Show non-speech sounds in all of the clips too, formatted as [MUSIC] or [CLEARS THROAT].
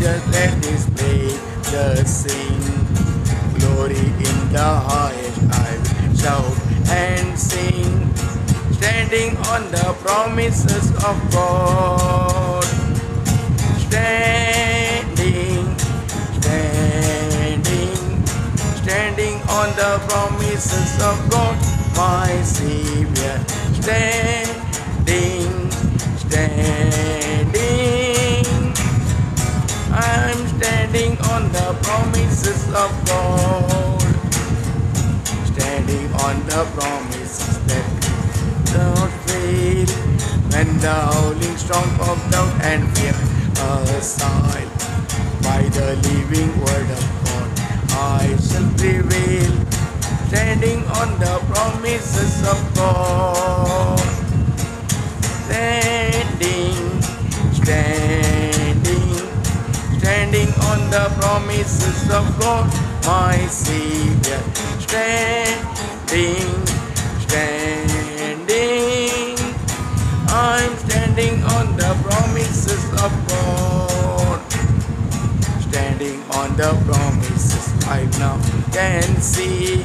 angels let display the sing. Glory in the highest I will shout and sing. Standing on the promises of God. Standing, standing, standing on the promises of God, my Savior. Standing, standing. I'm standing on the promises of God. Standing on the promises that don't fail. When the howling storm of doubt and fear assail, by the living word of God, I shall prevail. Standing on the promises of God. Standing, standing, standing on the promises of God, my Savior. Standing, standing, I'm standing on the promises of God. Standing on the promises I now can see.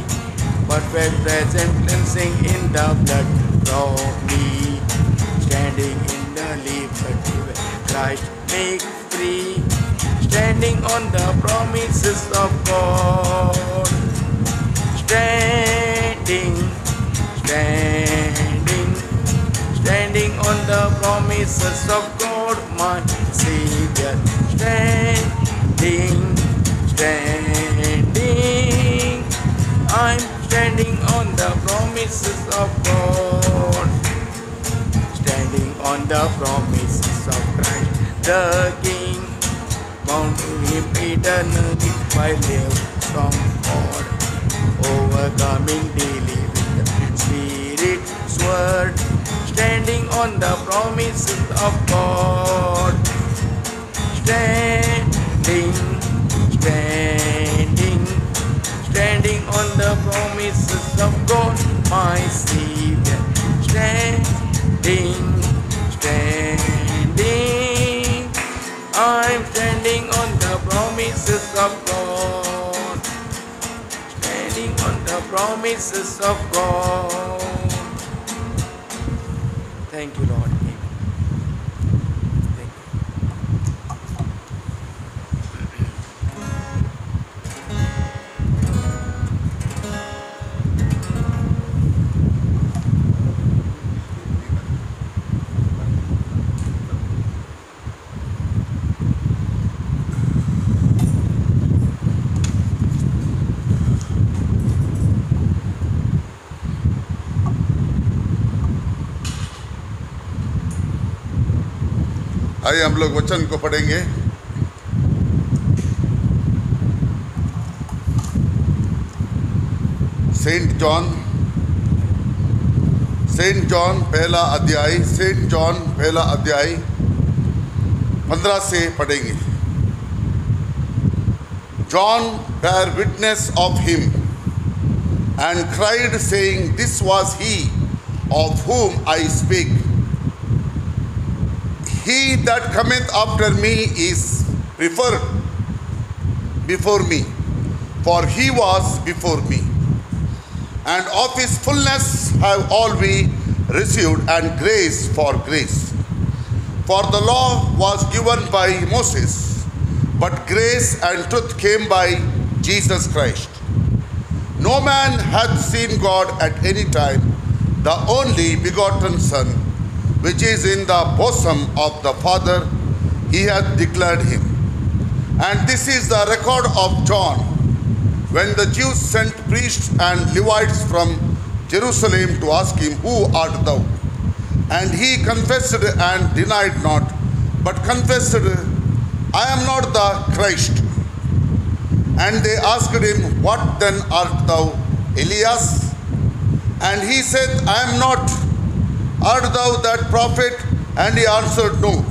Perfect present cleansing in the blood from me. Standing in the liberty where Christ make free. Standing on the promises of God. Standing, standing, standing on the promises of God, my Savior. Standing, standing, I'm standing on the promises of God. Standing on the promises of Christ, the King. Bound to him eternally by live from God. Overcoming daily with the Spirit's word. Standing on the promises of God. Standing, standing, standing on the promises of God, my Savior. Standing, standing, I'm standing on the promises of God. Standing on the promises of God. Thank you, Lord. आइए हम लोग वचन को पढ़ेंगे Saint John Saint John पहला अध्याय Saint John पहला अध्याय पंद्रह से पढ़ेंगे John bare witness of him and cried saying, this was he of whom I speak. He that cometh after me is preferred before me, for he was before me. And of his fullness have all we received, and grace for grace. For the law was given by Moses, but grace and truth came by Jesus Christ. No man hath seen God at any time, the only begotten Son, which is in the bosom of the Father, he hath declared him. And this is the record of John, when the Jews sent priests and Levites from Jerusalem to ask him, Who art thou? And he confessed and denied not, but confessed, I am not the Christ. And they asked him, What then art thou, Elias? And he said, I am not. Art thou that prophet? And he answered, No.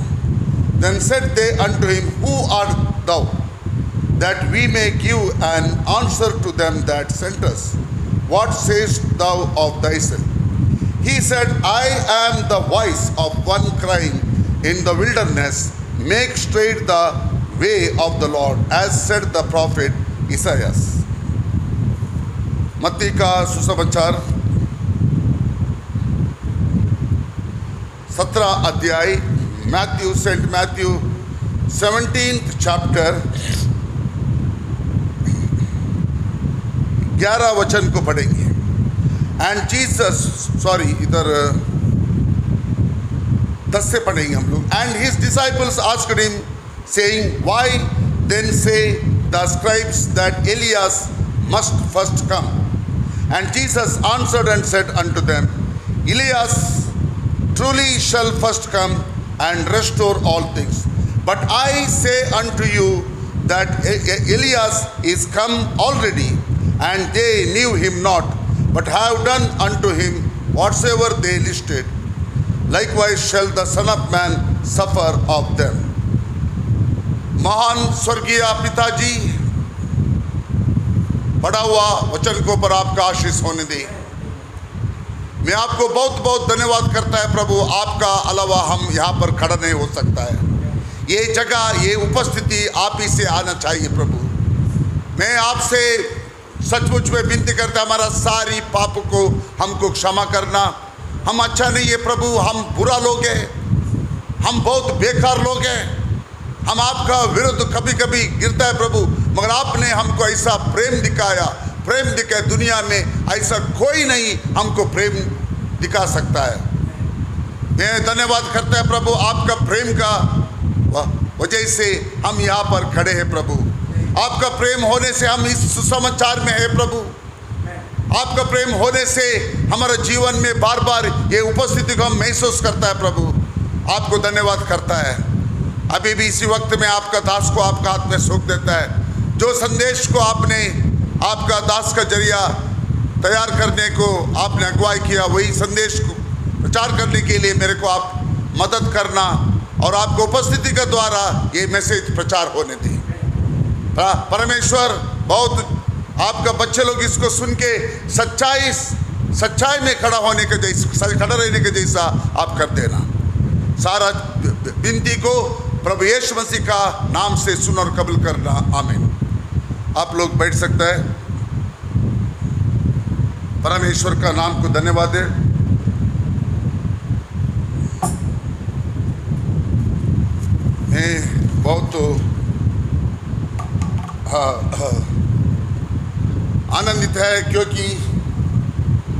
Then said they unto him, Who art thou? That we may give an answer to them that sent us. What sayest thou of thyself? He said, I am the voice of one crying in the wilderness, Make straight the way of the Lord, as said the prophet Isaiah. मत्ती का सुसमाचार सत्रह अध्याय, Matthew, saint Matthew seventeen chapter, ग्यारह वचन को पढ़ेंगे। And Jesus sorry इधर, दस से पढ़ेंगे हम लोग। And his disciples asked him saying why then say the scribes that Elias must first come and Jesus answered and said unto them, Elias truly shall first come and restore all things but I say unto you that E- E- Elias is come already and they knew him not but have done unto him whatsoever they listed likewise shall the son of man suffer of them महान स्वर्गीय पिताजी पढ़ा हुआ वचन को पर आपका आशीष होने दे मैं आपको बहुत बहुत धन्यवाद करता है प्रभु। आपका अलावा हम यहाँ पर खड़ा नहीं हो सकता है। ये जगह, ये उपस्थिति आप ही से आना चाहिए प्रभु। मैं आपसे सचमुच में विनती करता हमारा सारी पाप को हमको क्षमा करना। हम अच्छा नहीं है प्रभु, हम बुरा लोग हैं। हम बहुत बेकार लोग हैं। हम आपका विरुद्ध कभी कभी गिरता है प्रभु, मगर आपने हमको ऐसा प्रेम दिखाया। प्रेम दिखे दुनिया में, ऐसा कोई नहीं हमको प्रेम दिखा सकता है। मैं धन्यवाद करता है प्रभु, आपका प्रेम का वजह से हम यहाँ पर खड़े हैं प्रभु। आपका प्रेम होने से हम इस सुसमाचार में है प्रभु। आपका प्रेम होने से हमारे जीवन में बार बार ये उपस्थिति को हम महसूस करता है प्रभु। आपको धन्यवाद करता है। अभी भी इसी वक्त में आपका दास को आपका हाथ में सौंप देता है। जो संदेश को आपने आपका दास का ज़रिया तैयार करने को आपने अगुवाई किया, वही संदेश को प्रचार करने के लिए मेरे को आप मदद करना और आपको उपस्थिति के द्वारा ये मैसेज प्रचार होने दी। परमेश्वर, बहुत आपका बच्चे लोग इसको सुन के सच्चाई सच्चाई में खड़ा होने के जैसा, खड़ा रहने के जैसा आप कर देना। सारा विनती को प्रभु यीशु मसीह का नाम से सुन और कबूल करना। आमीन। आप लोग बैठ सकते हैं। परमेश्वर का नाम को धन्यवाद दे। मैं बहुत हाँ, हाँ, आनंदित है क्योंकि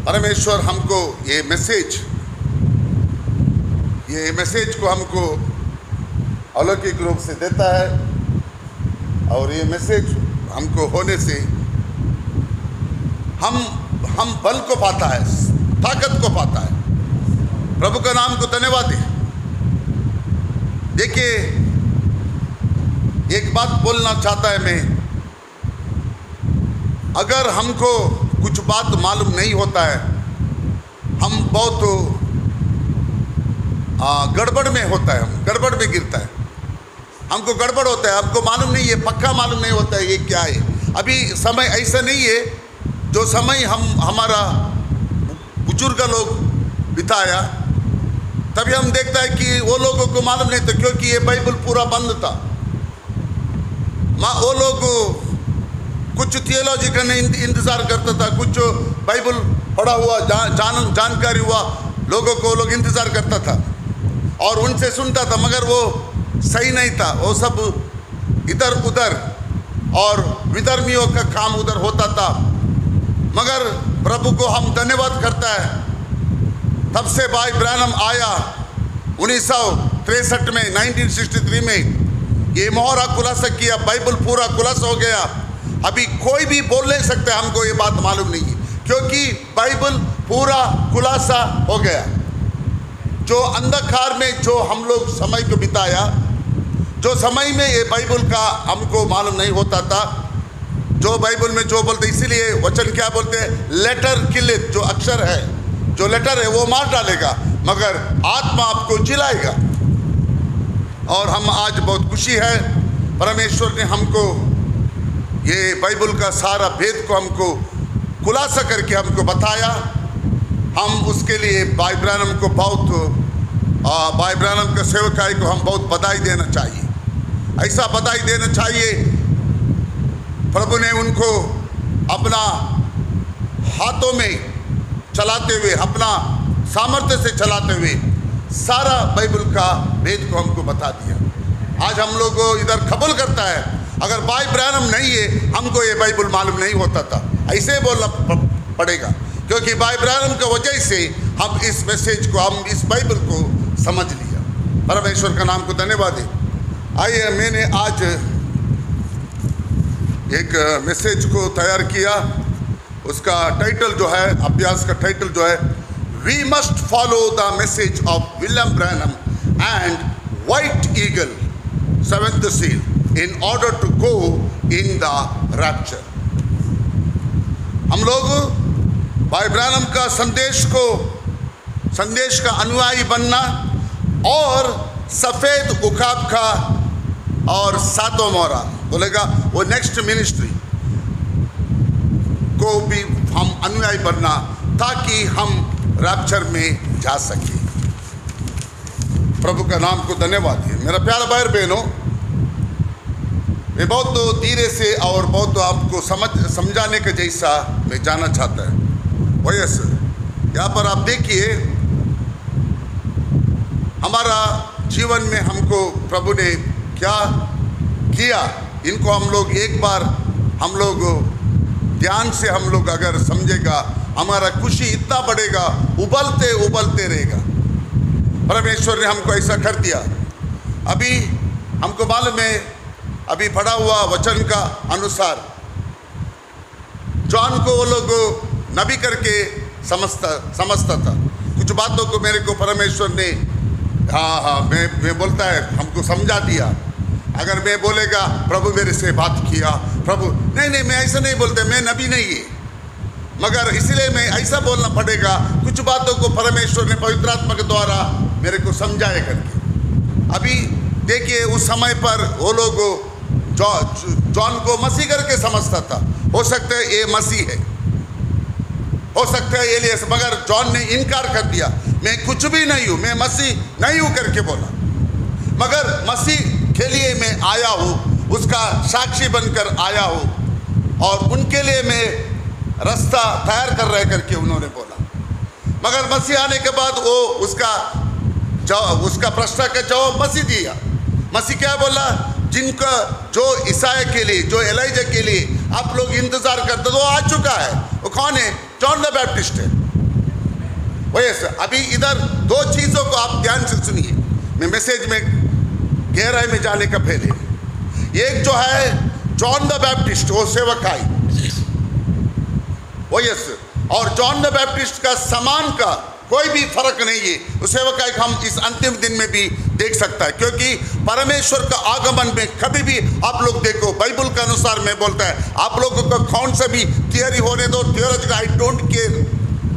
परमेश्वर हमको ये मैसेज ये मैसेज को हमको अलौकिक रूप से देता है और ये मैसेज हमको होने से हम हम बल को पाता है, ताकत को पाता है। प्रभु का नाम को धन्यवाद है देखिए, एक बात बोलना चाहता है मैं। अगर हमको कुछ बात मालूम नहीं होता है, हम बहुत गड़बड़ में होता है, हम गड़बड़ में गिरता है। हमको गड़बड़ होता है हमको मालूम नहीं है पक्का मालूम नहीं होता है ये क्या है। अभी समय ऐसा नहीं है जो समय हम हमारा बुज़ुर्ग लोग बिताया तभी हम देखता है कि वो लोगों को मालूम नहीं था क्योंकि ये बाइबल पूरा बंद था। माँ वो लोग कुछ थियोलॉजी का नहीं इंतज़ार करता था कुछ बाइबल पढ़ा हुआ जा, जान जानकारी हुआ लोगों को लोग इंतज़ार करता था। और उनसे सुनता था मगर वो सही नहीं था। वो सब इधर उधर और विधर्मियों का काम उधर होता था। मगर प्रभु को हम धन्यवाद करता है। तब से भाई ब्रैनम आया उन्नीस सौ तिरसठ में 1963 में। ये मोहरा खुलासा किया, बाइबल पूरा खुलासा हो गया। अभी कोई भी बोल नहीं सकते, हमको ये बात मालूम नहीं है। क्योंकि बाइबल पूरा खुलासा हो गया। जो अंधकार में जो हम लोग समय को बिताया जो समय में ये बाइबल का हमको मालूम नहीं होता था जो बाइबल में जो बोलते इसीलिए वचन क्या बोलते हैं? लेटर किलित जो अक्षर है जो लेटर है वो मार डालेगा मगर आत्मा आपको जिलाएगा और हम आज बहुत खुशी है परमेश्वर ने हमको ये बाइबल का सारा भेद को हमको खुलासा करके हमको बताया। हम उसके लिए भाई ब्रानम को बहुत आ, भाई ब्रानम के सेवकाई को हम बहुत बधाई देना चाहिए। ऐसा बधाई देना चाहिए। प्रभु ने उनको अपना हाथों में चलाते हुए, अपना सामर्थ्य से चलाते हुए सारा बाइबल का वेद को हमको बता दिया। आज हम लोग को इधर कबूल करता है। अगर भाई ब्रैनम नहीं है, हमको ये बाइबल मालूम नहीं होता था। ऐसे बोलना पड़ेगा। क्योंकि बाई ब्रैनम की वजह से हम इस मैसेज को, हम इस बाइबल को समझ लिया। परमेश्वर का नाम को धन्यवाद है आइए, मैंने आज एक मैसेज को तैयार किया। उसका टाइटल जो है, अभ्यास का टाइटल जो है we must follow the message of William Branham and white eagle seventh seal in order to go in the rapture हम लोग भाई ब्रैनम का संदेश को, संदेश का अनुयायी बनना और सफ़ेद उकाब का और सातों मोरा बोलेगा, वो नेक्स्ट मिनिस्ट्री को भी हम अनुयायी बनना ताकि हम रैप्चर में जा सके। प्रभु का नाम को धन्यवाद है मेरा प्यारा भाई बहनों, मैं बहुत धीरे से और बहुत आपको समझ, समझाने के जैसा मैं जाना चाहता है। वयस यहाँ पर आप देखिए, हमारा जीवन में हमको प्रभु ने क्या किया? इनको हम लोग एक बार हम लोग ध्यान से हम लोग अगर समझेगा, हमारा खुशी इतना बढ़ेगा, उबलते उबलते रहेगा। परमेश्वर ने हमको ऐसा कर दिया। अभी हमको मालूम है, अभी पढ़ा हुआ वचन का अनुसार, जॉन को वो लोग नबी करके समझता समझता था। कुछ बातों को मेरे को परमेश्वर ने हाँ हाँ मैं मैं बोलता है, हमको समझा दिया। अगर मैं बोलेगा, प्रभु मेरे से बात किया, प्रभु, नहीं नहीं, मैं ऐसा नहीं बोलते, मैं नबी नहीं है। मगर इसलिए मैं ऐसा बोलना पड़ेगा, कुछ बातों को परमेश्वर ने पवित्र आत्मा के द्वारा मेरे को समझाए करके। अभी देखिए, उस समय पर वो लोग जॉन को मसीह करके समझता था। हो सकता है ये मसीह है। हो सकता है एलियस, मगर जॉन ने इनकार कर दिया। मैं कुछ भी नहीं हूँ, मैं मसीह नहीं हूँ करके बोला। मगर मसीह के लिए मैं आया हूँ, उसका साक्षी बनकर आया हूँ, और उनके लिए मैं रास्ता तैयार कर रहे करके उन्होंने बोला। मगर मसीह आने के बाद वो उसका जवाब उसका प्रश्न का जवाब मसीह दिया। मसीह क्या बोला? जिनका, जो ईसाई के लिए, जो एलाइजा के लिए आप लोग इंतज़ार करते तो वो आ चुका है। वो कौन है? जॉन द बैप्टिस्ट है। वही अभी इधर दो चीज़ों को आप ध्यान से सुनिए। मैं मैसेज में गहराई में जाने का पहले। एक जो है जॉन द बैप्टिस्ट वो सेवक आई। वो यस और जॉन द बैप्टिस्ट का समान का कोई भी फ़र्क नहीं है। उस सेवकाई हम इस अंतिम दिन में भी देख सकता है, क्योंकि परमेश्वर का आगमन में कभी भी आप लोग देखो बाइबल के अनुसार मैं बोलता है, आप लोगों को कौन सा भी थियरी होने दो थियोलॉजी आई डोंट केयर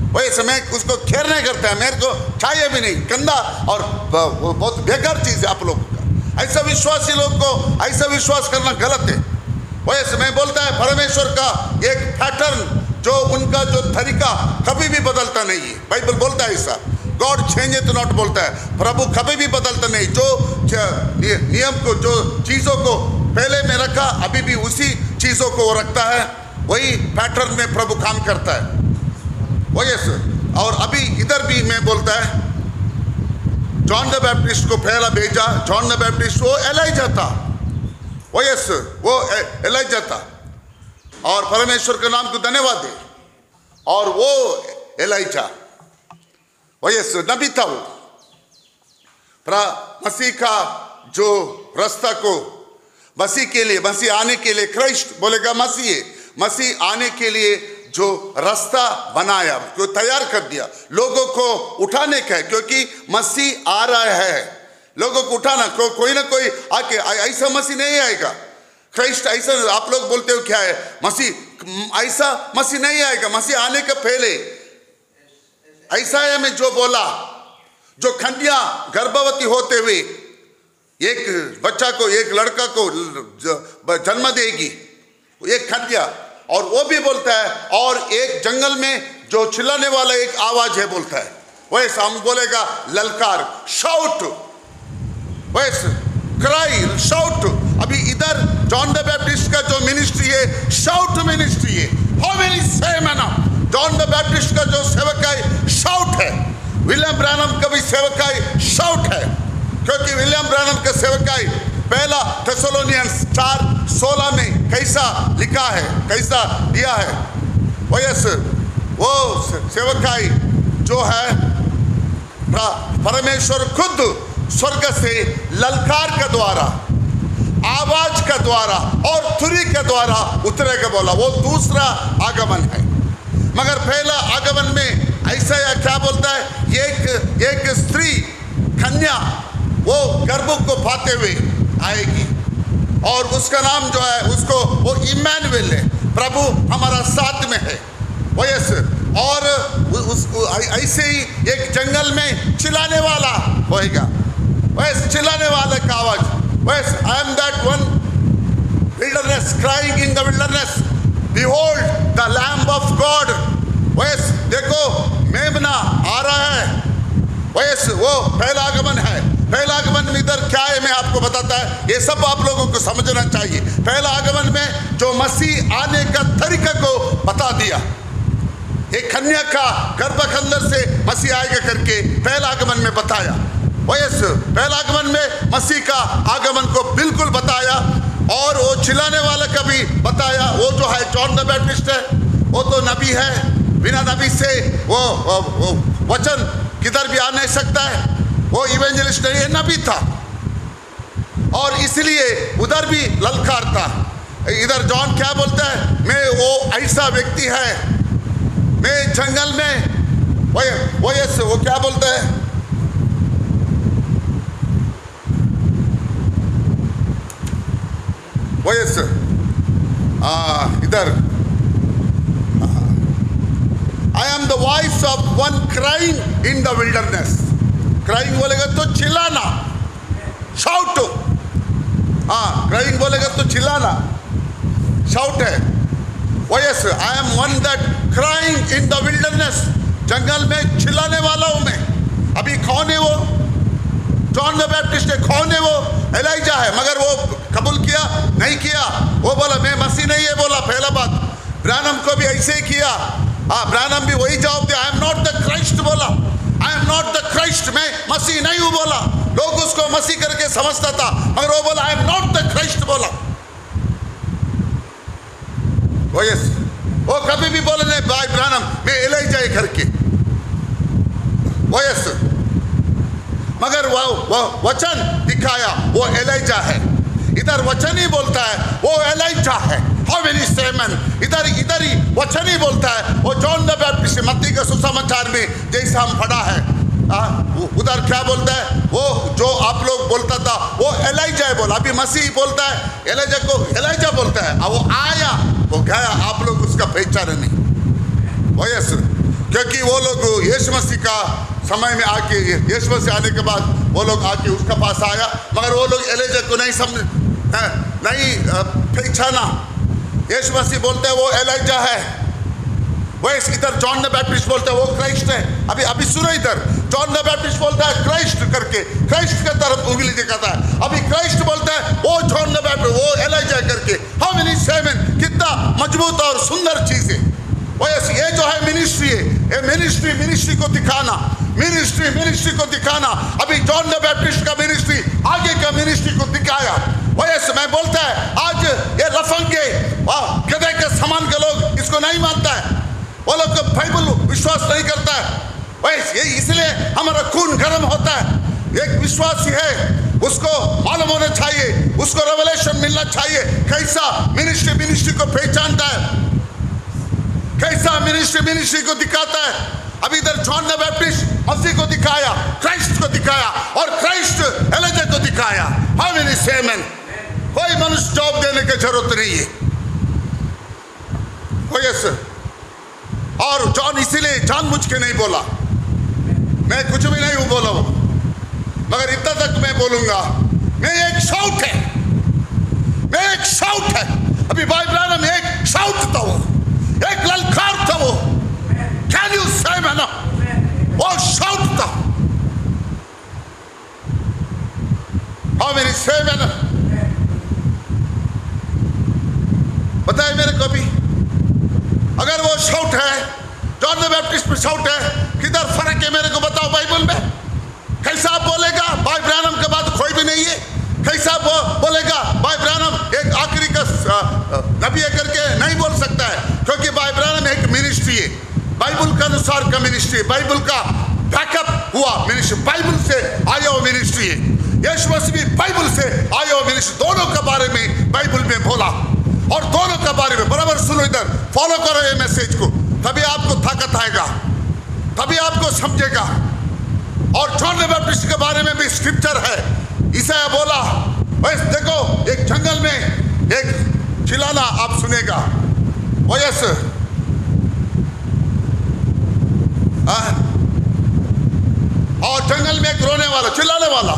वही समय उसको खेर नहीं करता है, मेरे को चाहिए भी नहीं, गंदा और बहुत बेकार चीज़ है आप लोगों का। ऐसा विश्वासी लोग को, ऐसा विश्वास करना गलत है। वही समय बोलता है, परमेश्वर का एक पैटर्न, जो उनका जो तरीका कभी भी बदलता नहीं है। बाइबल बोलता है ऐसा। गॉड चेंज तो नॉट बोलता है, प्रभु कभी भी बदलता नहीं। जो नियम को, जो चीज़ों को पहले में रखा, अभी भी उसी चीज़ों को वो रखता है। वही पैटर्न में प्रभु काम करता है। वो यस और अभी इधर भी मैं बोलता है जॉन द बैप्टिस्ट को पहला भेजा जॉन द बैप्टिस्ट वो एलाइजा था। यस वो एलाइजा था। और परमेश्वर के नाम को धन्यवाद दे। और वो एलाइजा यस नबी था वो। मसीह का जो रास्ता को, मसीह के लिए, मसीह आने के लिए क्राइस्ट बोलेगा मसीह मसीह आने के लिए जो रास्ता बनाया जो तैयार कर दिया लोगों को उठाने का है क्योंकि मसीह आ रहा है। लोगों को उठाना को, कोई ना कोई आके ऐसा मसीह नहीं आएगा। क्राइस्ट ऐसा आप लोग बोलते हो क्या है? मसीह ऐसा मसीह नहीं आएगा मसीह आने के पहले। ऐसा है मैं जो बोला जो खंडिया गर्भवती होते हुए एक बच्चा को एक लड़का को जन्म देगी एक कन्या और वो भी बोलता है, और एक जंगल में जो चिल्लाने वाला एक आवाज़ है बोलता है। वैसे हम बोलेगा, ललकार शाउट वैसे क्राई शाउट अभी इधर जॉन द बैप्टिस्ट का जो मिनिस्ट्री है शाउट मिनिस्ट्री है। हाउ मेनी सेम है जॉन द बैप्टिस्ट का जो सेवकाई शाउट है। विलियम ब्रैनम का भी सेवक सेवकाई शाउट है। क्योंकि विलियम ब्रैनम का सेवक सेवकाई पहला थेसलोनियंस चार सोलह में कैसा लिखा है, कैसा दिया है? वो यस, वो सेवकाई जो है परमेश्वर खुद स्वर्ग से ललकार के द्वारा, आवाज़ के द्वारा और तुरी के द्वारा उतरे उतरेगा बोला। वो दूसरा आगमन है। मगर पहला आगमन में ऐसा या क्या बोलता है? एक एक स्त्री कन्या, वो गर्भ को पाते हुए आएगी। और उसका नाम जो है, उसको वो इमैनुअल है। प्रभु हमारा साथ में है। वो यस। और उस ऐसे ही एक जंगल में चिल्लाने वाला होएगा। वैस चिल्लाने वाले का आवाज़। Was I am that one wilderness crying in the wilderness. Behold, the lamb of god वैस देखो, मेमना आ रहा है। वैस वो पहला आगमन है। पहला आगमन में इधर क्या है मैं आपको बताता है। ये सब आप लोगों को समझना चाहिए। पहला आगमन में जो मसीह आने का तरीका को बता दिया। एक कन्या का गर्भ के अंदर से मसीह आएगा करके पहला आगमन में बताया। वयस पहला आगमन में मसीह का आगमन को बिल्कुल बताया। और वो चिल्लाने वाले का भी बताया। वो जो है जॉन द बैप्टिस्ट है वो तो नबी है। बिना नबी से वो, वो, वो वचन किधर भी आ नहीं सकता है। वो इवेंजलिस्ट नहीं है नबी था। और इसलिए उधर भी ललकार था। इधर जॉन क्या बोलता है? मैं वो ऐसा व्यक्ति है। मैं जंगल में, वो वो यस वो क्या बोलता है? वो यस इधर। I am the voice of one crying in the wilderness crying बोलेगा तो चिल्लाना शाउट हाँ क्राइंग बोलेगा तो चिल्लाना शाउट है। वो yes I am one that crying in the wilderness जंगल में चिल्लाने वाला हूँ मैं। अभी कौन है वो? जॉन द बैप्टिस्ट है। कौन है वो? एलाइजा है। मगर वो कबूल किया? नहीं किया। वो बोला, मैं मसीह नहीं है। बोला, पहला बात ब्रानम को भी ऐसे ही किया। हाँ ब्रानम भी वही जवाब दिया I am not the Christ बोला। I am not the Christ मैं मसीह नहीं हूँ बोला। लोग उसको मसीह करके समझता था, मगर वो बोला I am not the Christ बोला। वो यस वो कभी भी बोले, नहीं, भाई ब्रानम, मैं एलाइजा है करके वो यस मगर वो वो वचन दिखाया, वो एलाइजा है। इधर वचन ही बोलता है, वो एलाइजा है। इधर इधर ही वचन ही बोलता है, वो जॉन द बैप्टिस्ट मत्ती के सुसमाचार में जैसा हम पढ़ा है। उधर क्या बोलता है? वो जो आप लोग बोलता था, वो एलाइजा बोला। अभी मसीह बोलता है, एलाइजा को एलाइजा बोलता है। वो आया, वो गया, आप लोग उसका पहचान नहीं। वो यस क्योंकि वो लोग यीशु मसीह का समय में आके, यीशु मसीह आने के बाद वो लोग आके उसका पास आया, मगर वो लोग एलेजा को नहीं समझ नहीं पहचाना। यीशु मसीह बोलते हैं, वो एलाइजा है। वो इस इधर जॉन द बैप्टिस्ट बोलता है, वो क्राइस्ट है। अभी अभी सुनो इधर। जॉन द बैप्टिस्ट बोलता है, क्राइस्ट करके, क्राइस्ट की तरफ़ उंगली दिखाता है। अभी क्राइस्ट बोलता है, वो जॉन द बैप्टिस्ट, वो एलाइजा करके हाउ मेनी सेवन, कितना मज़बूत और सुंदर चीज़ है। वो ये जो है मिनिस्ट्री है, ये मिनिस्ट्री मिनिस्ट्री को दिखाना मिनिस्ट्री मिनिस्ट्री को दिखाना। अभी जॉन द बैप्टिस्ट का मिनिस्ट्री आगे का मिनिस्ट्री को दिखाया। वो यस मैं बोलता है आज ये लफंगे वाह, गधे के समान के लोग इसको नहीं मानता है। वो लोग तो बाइबल विश्वास नहीं करता है। ये इसलिए हमारा खून गर्म होता है। एक विश्वासी है उसको मालूम होना चाहिए उसको रेवलेशन मिलना चाहिए कैसा मिनिस्ट्री मिनिस्ट्री को पहचानता है। कैसा मिनिस्ट्री मिनिस्ट्री को दिखाता है। अभी इधर जॉन बैप्टिस्ट मसीह को दिखाया क्राइस्ट को दिखाया और क्राइस्ट एलेजा को दिखाया। हाउ मेनी सेमन कोई मनुष्य जॉब देने की ज़रूरत नहीं है। हो यस और जॉन इसीलिए जानबूझ के नहीं बोला। मैं कुछ भी नहीं हूँ बोला वो। मगर इतना तक मैं बोलूँगा, मैं एक शाउट है। मैं एक शाउट है। अभी भाई ब्रानम में एक शाउट था वो। एक ललकार था वो। कैन यू से मैना? वो शाउट था। How many. बताए मेरे कभी अगर वो शौट है जॉन बैप्टिस्ट में शौट है किधर फ़र्क है मेरे को बताओ बाइबल में? कैसा बोलेगा भाई ब्रहणम के बाद कोई भी नहीं है। कैसा बो, बोलेगा भाई ब्रहणम एक आखिरी का नबी है करके नहीं बोल सकता है क्योंकि भाई ब्रहणम एक मिनिस्ट्री है। बाइबल के अनुसार का मिनिस्ट्री बाइबल का बैकअप हुआ मिनिस्ट्री बाइबल से आया हुआ मिनिस्ट्री है। यीशु मसीह बाइबल से आया हुआ मिनिस्ट्री दोनों के बारे में बाइबल में बोला। और दोनों के बारे में, बराबर सुनो इधर फॉलो करो ये मैसेज को। तभी आपको ताकत आएगा, तभी आपको समझेगा। और जॉन बैप्टिस्ट के बारे में भी स्क्रिप्चर है। इसे बोला, बस देखो, एक जंगल में एक चिल्लाना आप सुनेगा। वयस और जंगल में एक रोने वाला, चिल्लाने वाला।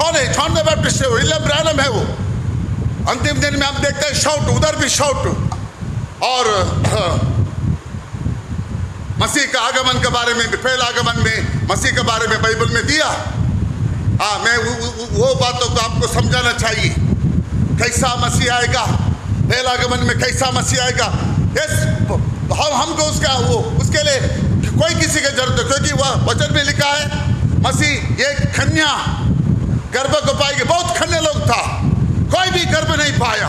कौन है? द बैप्टिस्ट है वो विलियम ब्रैनम है वो। अंतिम दिन में हम देखते हैं शाउट उधर भी शाउट और [CLEARS THROAT] मसीह का आगमन के बारे में पहले आगमन में मसीह के बारे में बाइबल में दिया। हाँ मैं वो, वो, बातों को आपको समझाना चाहिए। कैसा मसीह आएगा? पहले आगमन में कैसा मसीह आएगा? यस हम हमको उसका वो उसके लिए कोई किसी की ज़रूरत है क्योंकि वह वचन में लिखा है मसीह एक कन्या गर्भ को पाएगी बहुत खन्ने लोग था। कोई भी गर्भ नहीं पाया।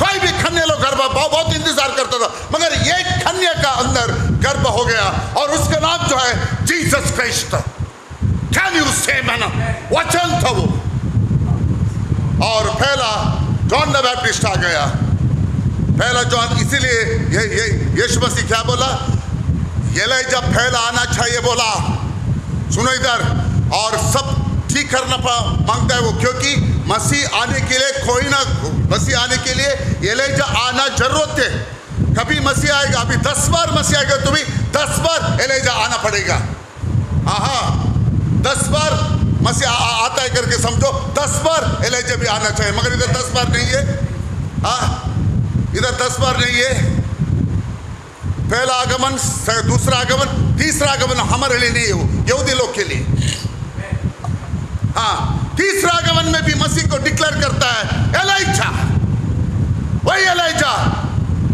कोई भी खन्ने लोग गर्भ बहुत, इंतज़ार करता था। मगर एक कन्या का अंदर गर्भ हो गया और उसका नाम जो है Jesus Christ. Can you say amen वचन था वो। और पहला जॉन द बैप्टिस्ट आ गया। पहला जॉन इसीलिए ये ये यीशु मसीह क्या बोला? ये जब फैला आना चाहिए बोला। सुनो इधर। और सब ठीक करना माँगता है वो क्योंकि मसीह आने के लिए कोई ना मसीह आने के लिए एलेजा आना ज़रूरत है। कभी मसीह आएगा, अभी दस बार मसीह आएगा तो भी दस बार एलेजा आना पड़ेगा। हाँ दस बार मसीह आता है करके समझो, दस बार एलेजा भी आना चाहिए, मगर इधर दस बार नहीं है। हाँ इधर दस बार नहीं है। पहला आगमन दूसरा आगमन, तीसरा आगमन हमारे लिए नहीं है यहूदी लोग के लिए। हाँ तीसरा आगमन में भी मसीह को डिक्लेयर करता है, एलाइजा। वही एलाइजा।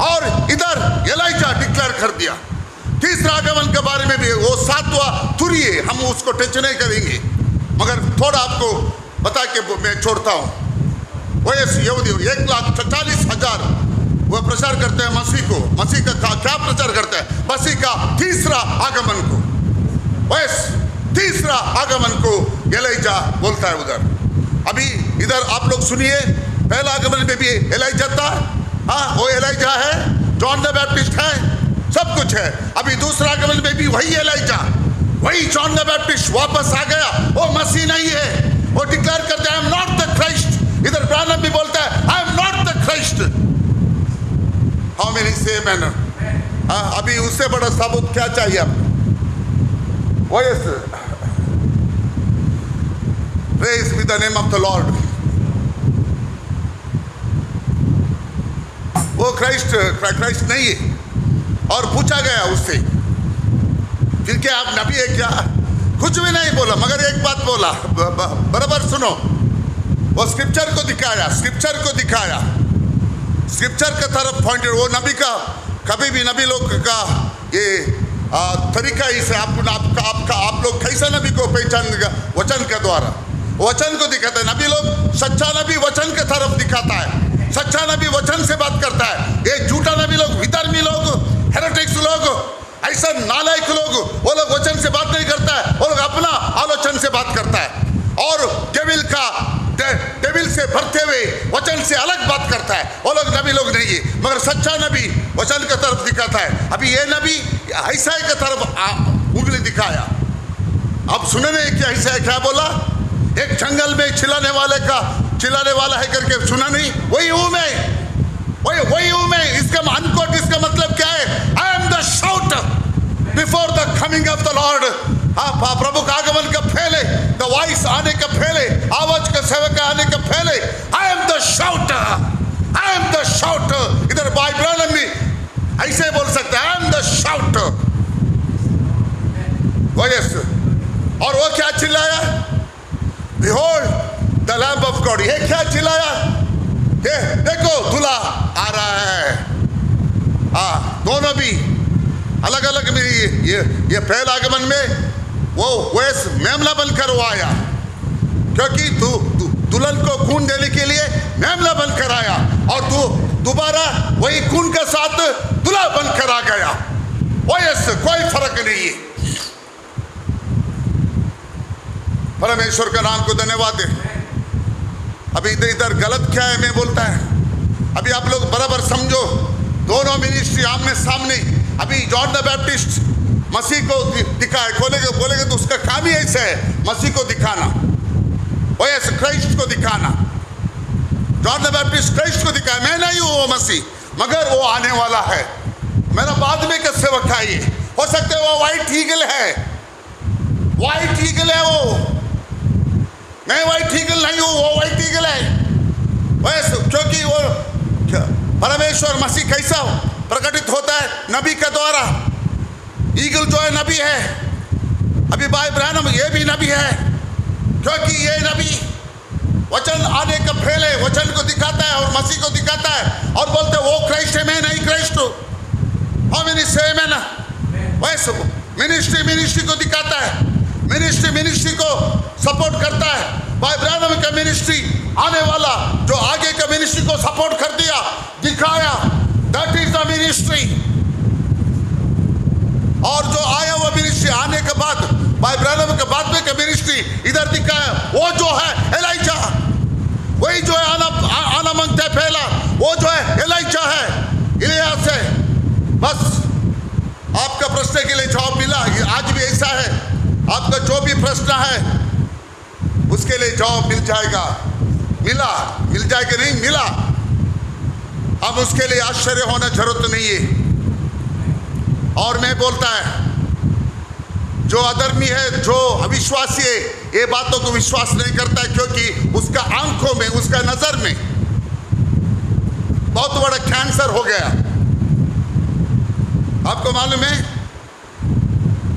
और इधर एलाइजा डिक्लेयर कर दिया। तीसरा आगमन के बारे में भी वो सातवा तुरी है, हम उसको टेंशन नहीं करेंगे। मगर थोड़ा आपको बता के मैं छोड़ता हूँ। वो यहूदी, एक लाख चालीस हज़ार वो प्रचार करते हैं मसीह को। मसीह का क्या प्रचार करते हैं? मसीह का तीसरा आगमन को। वैस तीसरा आगमन को एलाइजा बोलता है उधर। अभी इधर आप लोग सुनिए, पहला आगमन में भी एलाइजा था। हाँ वो एलाइजा है, जॉन द बैप्टिस्ट है, सब कुछ है। अभी दूसरा आगमन में भी वही एलाइजा, वही जॉन द बैप्टिस्ट वापस आ गया। वो मसीह नहीं है, वो डिक्लेयर करता है I am not the Christ इधर ब्रानम भी बोलता है I am not the Christ how many say amen हाँ अभी उससे बड़ा सबूत क्या चाहिए आपको? Yes. Praise be the name of the Lord. वो क्राइस्ट क्राइस्ट नहीं है। और पूछा गया उससे फिर क्या आप नबी है क्या? कुछ भी नहीं बोला मगर एक बात बोला बराबर सुनो। वो स्क्रिप्चर को दिखाया स्क्रिप्चर को दिखाया। स्क्रिप्चर का तरफ़ पॉइंटेड वो नबी का कभी भी नबी लोग का ये आ, तरीका इसे आप, आपका आपका आप लोग कैसा नबी को पहचान वचन के द्वारा? वचन को दिखाता है। नबी लोग सच्चा नबी वचन के तरफ़ दिखाता है। सच्चा नबी वचन से बात करता है। ये झूठा नबी लोग, विधर्मी लोग हेरेटिक्स लोग, ऐसा नालायक लोग, वो लोग वचन से बात नहीं करता है। वो लोग अपना आलोचन से बात करता है। और डेविल का डेविल से भरते हुए वचन से अलग बात करता है। वो लोग नबी लोग नहीं है मगर सच्चा नबी वचन की तरफ़ दिखाता है। अभी ये नबी ऐसा की तरफ़ उंगली दिखाया। अब सुने नहीं क्या ऐसा क्या बोला? एक जंगल में चिल्लाने वाले का, चिल्लाने वाला है करके सुना नहीं। वही हूँ मैं। वही वही हूँ मैं। इसका अनकोट इसका मतलब क्या है? I am the shout before the coming of the Lord हाँ प्रभु का आगमन का पहले द वॉइस आने का पहले, आवाज़ का सेवक आने का पहले I am the shout I am the shout इधर बाइबल में ऐसे बोल सकते हैं आई एम द शाउट और वो क्या चिल्लाया? Behold the lamb of God ये क्या चिल्लाया ये देखो दूल्हा आ रहा है हाँ दोनों भी अलग अलग मेरी ये ये पहला आगमन में वो वैस मेमला बनकर वो आया क्योंकि तू तू दुल्हन को खून देने के लिए मेमला बनकर आया और तू दोबारा वही खून के साथ दुल्हा बनकर आ गया वैस कोई फ़र्क नहीं है परमेश्वर का नाम को धन्यवाद दे। अभी इधर इधर गलत क्या है मैं बोलता है? अभी आप लोग बराबर समझो, दोनों मिनिस्ट्री आमने सामने। अभी जॉन द बैप्टिस्ट मसीह को दिखाए बोलेगे बोलेगे तो उसका काम ही ऐसा है, मसीह को दिखाना। वो ऐसे क्राइस्ट को दिखाना। जॉन द बैप्टिस्ट क्राइस्ट को दिखाया मैं नहीं हूँ वो मसीह, मगर वो आने वाला है। मेरा बाद में का वक्त ये। हो सकता है वो वाइट ईगल है। वाइट ईगल है वो। मैं ईगल नहीं हूँ वो ईगल है वैसे क्योंकि वो परमेश्वर मसीह कैसा प्रकटित होता है नबी के द्वारा। ईगल जो है नबी है। अभी भाई ब्रहणम ये भी नबी है। क्योंकि ये नबी वचन आने का पहले वचन को दिखाता है और मसीह को दिखाता है और बोलते वो क्राइस्ट है मैं नहीं क्राइस्ट हूँ। How many say amen? वैसे मिनिस्ट्री मिनिस्ट्री को दिखाता है। मिनिस्ट्री मिनिस्ट्री को सपोर्ट करता है। भाई ब्रैनम का मिनिस्ट्री आने वाला, जो आगे का मिनिस्ट्री को सपोर्ट कर दिया, दिखाया। दैट इज़ द मिनिस्ट्री और जो आया हुआ मिनिस्ट्री आने के बाद, भाई ब्रैनम के बाद में का मिनिस्ट्री इधर दिखाया। वो जो है एलाइजा वही जो है, आना आना माँगता है पहला। वो जो है एलाइजा है। इलियास है। बस, आपका प्रश्न के लिए जवाब मिला। आज भी ऐसा है। आपका जो भी प्रश्न है, उसके लिए जवाब मिल जाएगा। मिला? मिल जाएगा नहीं, मिला। अब उसके लिए आश्चर्य होना ज़रूरत नहीं है। और मैं बोलता है, जो अधर्मी है, जो अविश्वासी है, ये बातों को विश्वास नहीं करता है, क्योंकि उसका आँखों में, उसका नज़र में बहुत बड़ा कैंसर हो गया। आपको मालूम है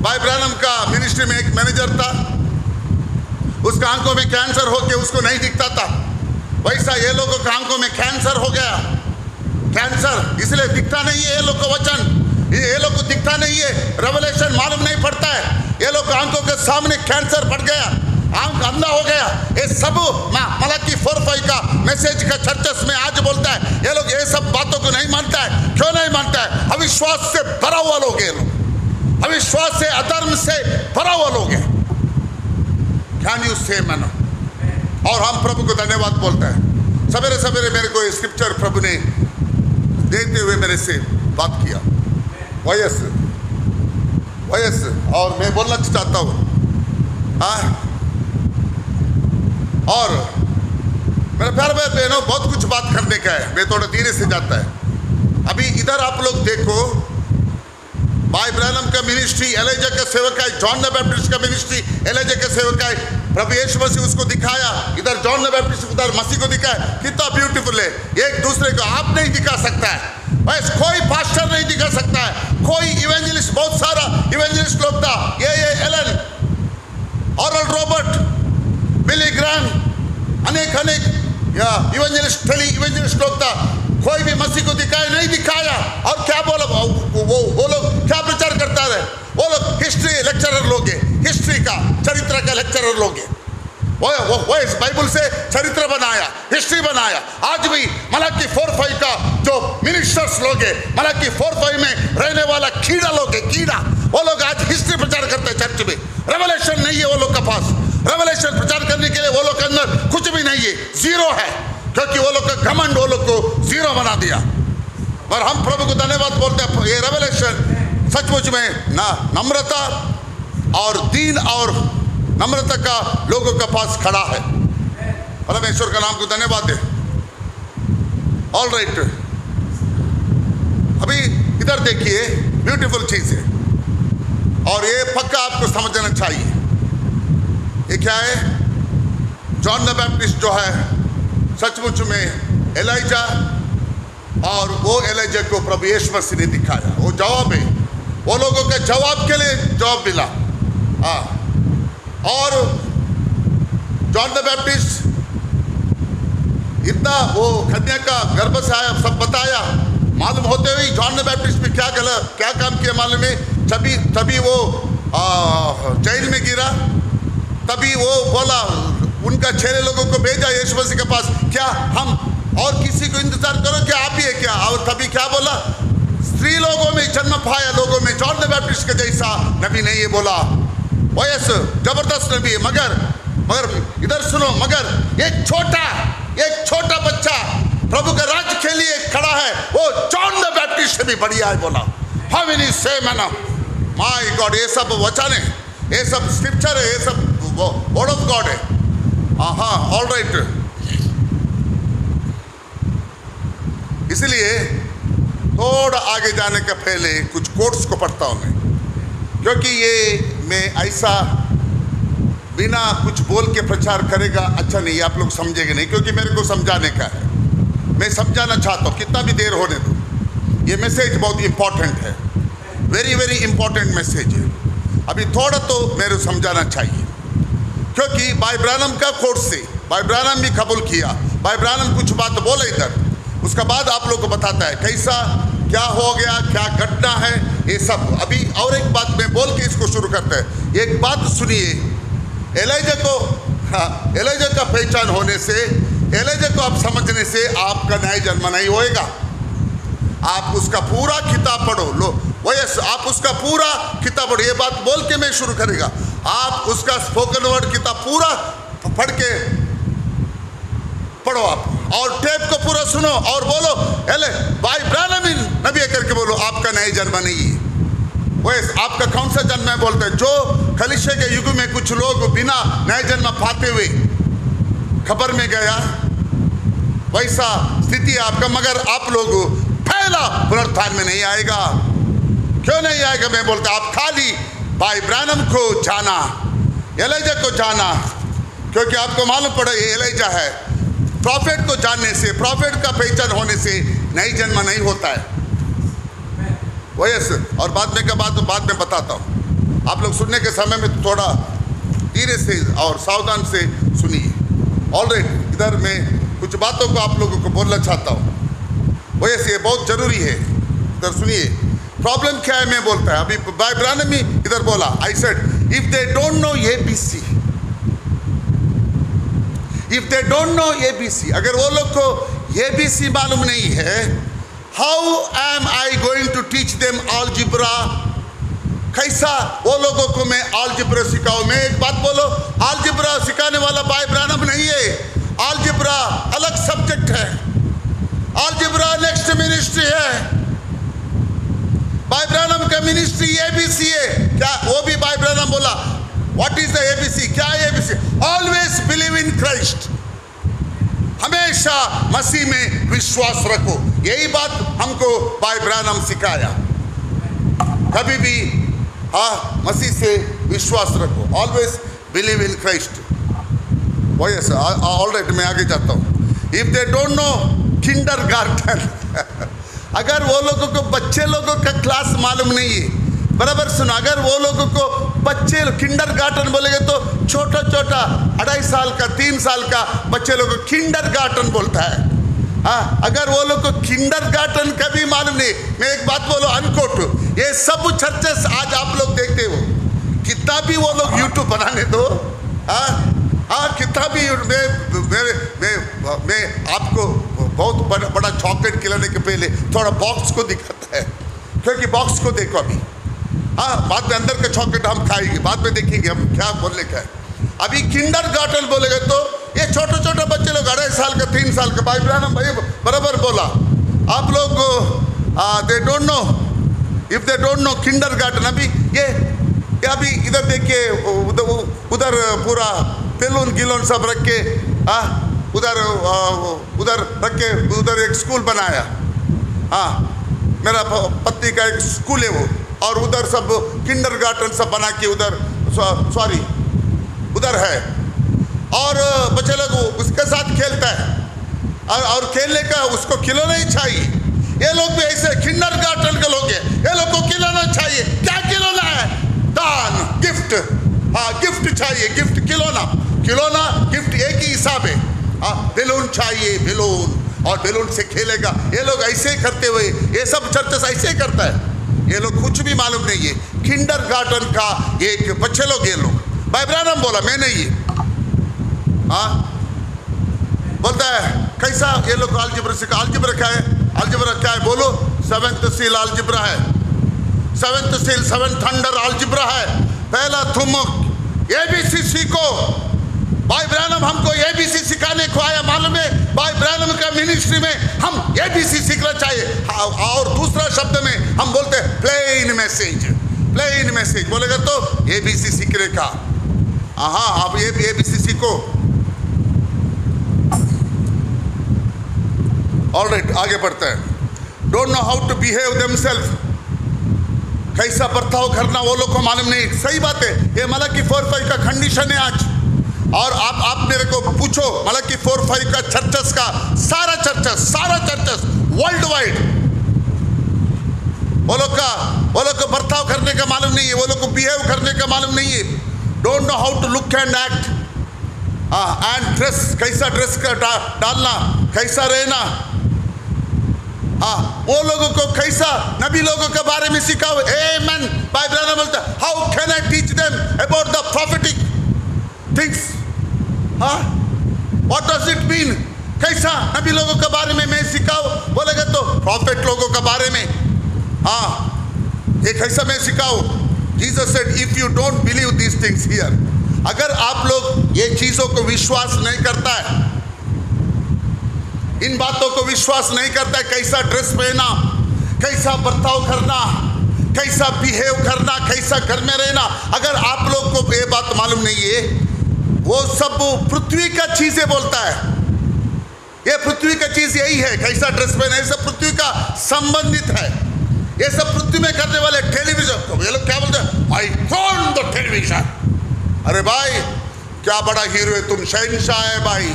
भाई ब्रानम का मिनिस्ट्री में एक मैनेजर था। उसका आँखों में कैंसर हो के उसको नहीं दिखता था। वैसा ये लोगों का आँखों में कैंसर हो गया। कैंसर इसलिए दिखता नहीं है ये लोग को वचन। ये लोग को दिखता नहीं है। रेवलेशन मालूम नहीं पड़ता है। ये लोग आँखों के सामने कैंसर बढ़ गया। आँख अंधा हो गया। ये सब मलकी फोर फाइव का मैसेज का चर्चस में आज बोलता है। ये लोग ये सब बातों को नहीं मानता है। क्यों नहीं मानता है? अविश्वास से भरा हुआ लोग ये लोग। अविश्वास से, अधर्म से भरा हुआ लोग हैं। Can you say amen? और हम प्रभु को धन्यवाद बोलते हैं। सवेरे सवेरे मेरे को स्क्रिप्चर प्रभु ने देते हुए मेरे से बात किया। वयस वयस और मैं बोलना चाहता हूँ। हाँ? और मेरे प्यारे भाई बहनों बहुत कुछ बात करने का है। मैं थोड़ा धीरे से जाता है। अभी इधर आप लोग देखो भाई ब्रैनम का मिनिस्ट्री एलेजा का सेवक है जॉन द बैप्टिस्ट का मिनिस्ट्री एलेजा का सेवक है प्रभु यीशु मसीह उसको दिखाया इधर जॉन द बैप्टिस्ट उधर मसीह को दिखाया कितना ब्यूटीफुल है एक दूसरे को आप नहीं दिखा सकता है बस कोई पास्टर नहीं दिखा सकता है कोई इवेंजलिस्ट बहुत सारा इवेंजलिस्ट लोग था ये ये Allen Oral Robert Billy Graham अनेक अनेक या इवेंजलिस्ट टेली इवेंजलिस्ट लोग था कोई भी मसीह को दिखाया नहीं दिखाया। और क्या बोला? वो वो, वो लोग क्या प्रचार करता रहे वो लोग हिस्ट्री लेक्चरर लोग हिस्ट्री का चरित्र का लेक्चरर लोग वो वो वो इस बाइबल से चरित्र बनाया हिस्ट्री बनाया। आज भी मलाकी फोर फाइव का जो मिनिस्टर्स लोग हैं मलाकी फोर फाइव में रहने वाला कीड़ा लोग है कीड़ा वो लोग आज हिस्ट्री प्रचार करते हैं चर्च में। रेवलेशन नहीं है वो लोग के पास। रेवलेशन प्रचार करने के लिए वो लोग के अंदर कुछ भी नहीं है। ज़ीरो है। क्योंकि वो लोग का घमंड वो लोग को ज़ीरो बना दिया। और हम प्रभु को धन्यवाद बोलते हैं, ये रेवलेशन सचमुच में ना नम्रता और दीन और नम्रता का लोगों के पास खड़ा है। परमेश्वर का नाम को धन्यवाद दे। ऑल राइट अभी इधर देखिए ब्यूटीफुल चीज़ है। और ये पक्का आपको समझना चाहिए। ये क्या है? जॉन द बैप्टिस्ट जो है सचमुच में एलाइजा और वो एलाइजा को प्रभु यीशु मसीह ने दिखाया। वो जवाब है वो लोगों के जवाब के लिए जवाब मिला। हाँ। और जॉन द बैप्टिस्ट इतना वो कन्या का गर्भ से आया, सब बताया। मालूम होते हुए जॉन द बैप्टिस्ट में क्या गलत क्या काम किया मालूम है? तभी तभी वो जेल में गिरा। तभी वो बोला उनका छह लोगों को भेजा यीशु मसीह के पास। क्या हम और किसी को इंतज़ार करो? क्या आप ही है क्या? और तभी क्या बोला? स्त्री लोगों में जन्म पाया, लोगों में जॉन द बैप्टिस्ट के जैसा। नबी ने ये बोला वयस ज़बरदस्त नबी है, मगर मगर इधर सुनो, मगर एक छोटा एक छोटा बच्चा प्रभु के राज्य के लिए खड़ा है, वो जॉन द बैप्टिस्ट से भी बढ़िया है बोला। How many say amen my God ये सब वचन है, ये सब स्क्रिप्चर है, ये सब वर्ड ऑफ़ गॉड है। हाँ ऑल राइट इसलिए थोड़ा आगे जाने के पहले कुछ कोट्स को पढ़ता हूँ मैं। क्योंकि ये मैं ऐसा बिना कुछ बोल के प्रचार करेगा अच्छा नहीं, आप लोग समझेंगे नहीं, क्योंकि मेरे को समझाने का है। मैं समझाना चाहता हूँ, कितना भी देर होने दो। ये मैसेज बहुत इंपॉर्टेंट है। वेरी वेरी इंपॉर्टेंट मैसेज है। अभी थोड़ा तो मेरे समझाना चाहिए। क्योंकि भाई ब्रानम का कोर्स से, भाई ब्रानम भी कबूल किया। भाई ब्रानम कुछ बात बोले इधर। उसका बाद आप लोग को बताता है कैसा, क्या हो गया, क्या घटना है, ये सब। अभी और एक बात मैं बोल के इसको शुरू करते हैं। एक बात सुनिए। एलाइजा को हाँ एलाइजा का पहचान होने से एलाइजा को आप समझने से आपका नया जन्म नहीं होएगा। आप उसका पूरा किताब पढ़ो, लो वयस आप उसका पूरा किताब पढ़ो ये बात बोल के मैं शुरू करेगा। आप उसका स्पोकन वर्ड किताब पूरा पढ़ के पढ़ो आप। और टेप को पूरा सुनो और बोलो एले भाई ब्रानमिन नबी करके बोलो, आपका नए जन्म नहीं है। वैस आपका कौन सा जन्म है बोलते हैं, जो खलिशे के युग में कुछ लोग बिना नए जन्म पाते हुए खबर में गया, वैसा स्थिति आपका, मगर आप लोग पहला पुनरुत्थान में नहीं आएगा। क्यों नहीं आएगा? मैं बोलता, आप खाली भाई ब्रानम को जाना, एलेजा को जाना, क्योंकि आपको मालूम पड़ा ये एलेजा है। प्रॉफिट को जानने से, प्रॉफिट का पहचान होने से नई जन्म नहीं होता है। वयस और बाद में का बात तो बाद में बताता हूँ। आप लोग सुनने के समय में थोड़ा धीरे से और सावधान से सुनिए। ऑल राइट इधर मैं कुछ बातों को आप लोगों को बोलना चाहता हूँ। वयस ये बहुत ज़रूरी है। इधर सुनिए। प्रॉब्लम क्या है, मैं बोलता है। अभी बाय ब्रानम इधर बोला I said if they don't know A B C if they don't know A B C अगर वो लोग को ए बी सी मालूम नहीं है how am I going to teach them algebra? कैसा वो लोगों को मैं algebra सिखाऊं? मैं एक बात बोलो, algebra सिखाने वाला बाय ब्रानम नहीं है। Algebra अलग सब्जेक्ट है। Algebra नेक्स्ट मिनिस्ट्री है। बाय ब्रानम का मिनिस्ट्री एबीसी है क्या वो भी बाय ब्रानम बोला व्हाट इज़ द एबीसी क्या ABC always believe in Christ हमेशा मसीह में विश्वास रखो। यही बात हमको बाय ब्रानम सिखाया। कभी भी हाँ मसीह से विश्वास रखो। ऑलवेज बिलीव इन क्राइस्ट वही राइट मैं आगे जाता हूँ। If they don't know kindergarten अगर वो लोगों को बच्चे लोगों का क्लास मालूम नहीं है, बराबर सुनो, अगर वो लोगों को बच्चे किंडर गार्टन बोलेंगे तो छोटा छोटा, अढ़ाई साल का, तीन साल का बच्चे लोग को किंडर गार्टन बोलता है। हाँ अगर वो लोग को किंडर गार्टन कभी मालूम नहीं, मैं एक बात बोलो अनकोट ये सब चर्चेस आज आप लोग देखते हो, कितना भी वो लोग यूट्यूब बनाने दो हाँ हाँ कितना भी मैं मेरे, मैं मैं आपको बहुत बड़ा बड़ा चॉकलेट खिलाने के पहले थोड़ा बॉक्स को दिखाता है। क्योंकि बॉक्स को देखो अभी। हाँ बाद में अंदर का चॉकलेट हम खाएँगे, बाद में देखेंगे हम क्या बोलने का है। अभी किंडर गार्टन बोलेगा तो ये छोटे छोटे बच्चे लोग अढ़ाई साल का, तीन साल का, भाई ब्रानम भाई, बराबर बोला। आप लोग they don't know if they don't know kindergarten अभी ये अभी इधर देखिए उधर पूरा बेलून गिलून सब रख के हाँ उधर आ, उधर रख के उधर एक स्कूल बनाया। हाँ मेरा प- पत्नी का एक स्कूल है वो और उधर सब किंडर गार्टन सब बना के उधर सॉरी उधर है। और बच्चे लोग उसके साथ खेलता है। और, और खेलने का उसको खिलौना ही चाहिए। ये लोग भी ऐसे किंडर गार्टन के लोग हैं। ये लोग को खिलौना चाहिए। क्या खिलौना है? दान गिफ्ट। हाँ गिफ्ट चाहिए गिफ्ट खिलौना। खिलौना गिफ्ट एक ही हिसाब है। हाँ बेलून चाहिए, बेलून। और बेलून से खेलेगा। ये लोग ऐसे करते हुए, ये सब चर्चस ऐसे करता है। ये लोग कुछ भी मालूम नहीं है। किंडर गार्डन का एक, बच्चे लोग ये लोग। भाई बोला, मैं नहीं है। बोलता है, कैसा? ये लोग अलजिब्रा सीखा अलजिब्रा क्या है? अलजिब्रा क्या है? बोलो। सेवेंथ सील अलजिब्रा है। Seventh seal seven thunder algebra है। पहला तुम एबीसी सीखो भाई ब्रैनम हमको एबीसी सिखाने को आया मालूम है? भाई ब्रैनम का मिनिस्ट्री में हम एबीसी सीखना चाहिए। हाँ, और दूसरा शब्द में हम बोलते हैं प्लेन मैसेज प्लेन मैसेज बोलेगा तो एबीसी सीखने का। हाँ आप ये एबीसी सीखो। ऑल राइट आगे बढ़ते हैं। Don't know how to behave themselves कैसा बर्ताव करना वो लोग को मालूम नहीं। सही बात है ये मतलब की फोर फाइव का कंडीशन है आज। और आप आप मेरे को पूछो मतलब की फोर फाइव का चर्चस का सारा चर्चस सारा चर्चस वर्ल्ड वाइड वो लोग का वो लोग को बर्ताव करने का मालूम नहीं है वो लोग को बिहेव करने का मालूम नहीं है। Don't know how to look and act and dress कैसा ड्रेस का डा, डालना कैसा रहना। हाँ वो लोगों को कैसा नबी लोगों के बारे में सिखाओ। ए मैन भाई ब्रदर बोलता how can I teach them about the prophetic things what does it mean कैसा? नबी लोगों के बारे में मैं सिखाओ बोलेगा तो प्रॉफिट लोगों के बारे में। हाँ ये कैसा मैं सिखाऊं? Jesus said if you don't believe these things here अगर आप लोग ये चीज़ों को विश्वास नहीं करता है, इन बातों को विश्वास नहीं करता है, कैसा ड्रेस पहना कैसा बर्ताव करना, कैसा बिहेव करना, कैसा घर में रहना, अगर आप लोग को ये बात मालूम नहीं है वो सब पृथ्वी का चीज़ें बोलता है। ये पृथ्वी का चीज़ यही है, कैसा ड्रेस पहना सब पृथ्वी का संबंधित है। ये सब पृथ्वी में करने वाले टेलीविज़न को, ये लोग क्या बोलते हैं? आई थ्रोन द टेलीविज़न अरे भाई, क्या बड़ा हीरो है तुम, शहनशाह है भाई।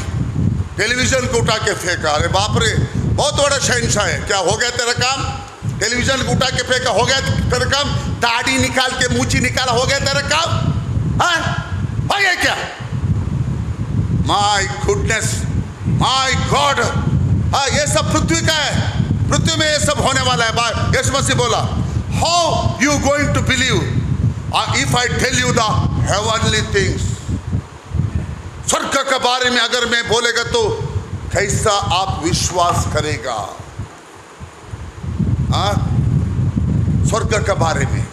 टेलीविज़न को उठा के फेंका, अरे बाप रे, बहुत बड़ा शहनशाह है। क्या हो गया तेरा काम? टेलीविज़न को उठा के फेंका, हो गया तेरा काम? दाढ़ी निकाल के मूची निकाला, हो गया तेरा काम? हाँ? गया क्या? माय गुडनेस माय गॉड हाँ ये सब पृथ्वी का है। पृथ्वी में ये सब होने वाला है। यश मसीह बोला how you going to believe if I tell you the heavenly things स्वर्ग के बारे में अगर मैं बोलेगा तो कैसा आप विश्वास करेगा? हाँ? स्वर्ग के बारे में।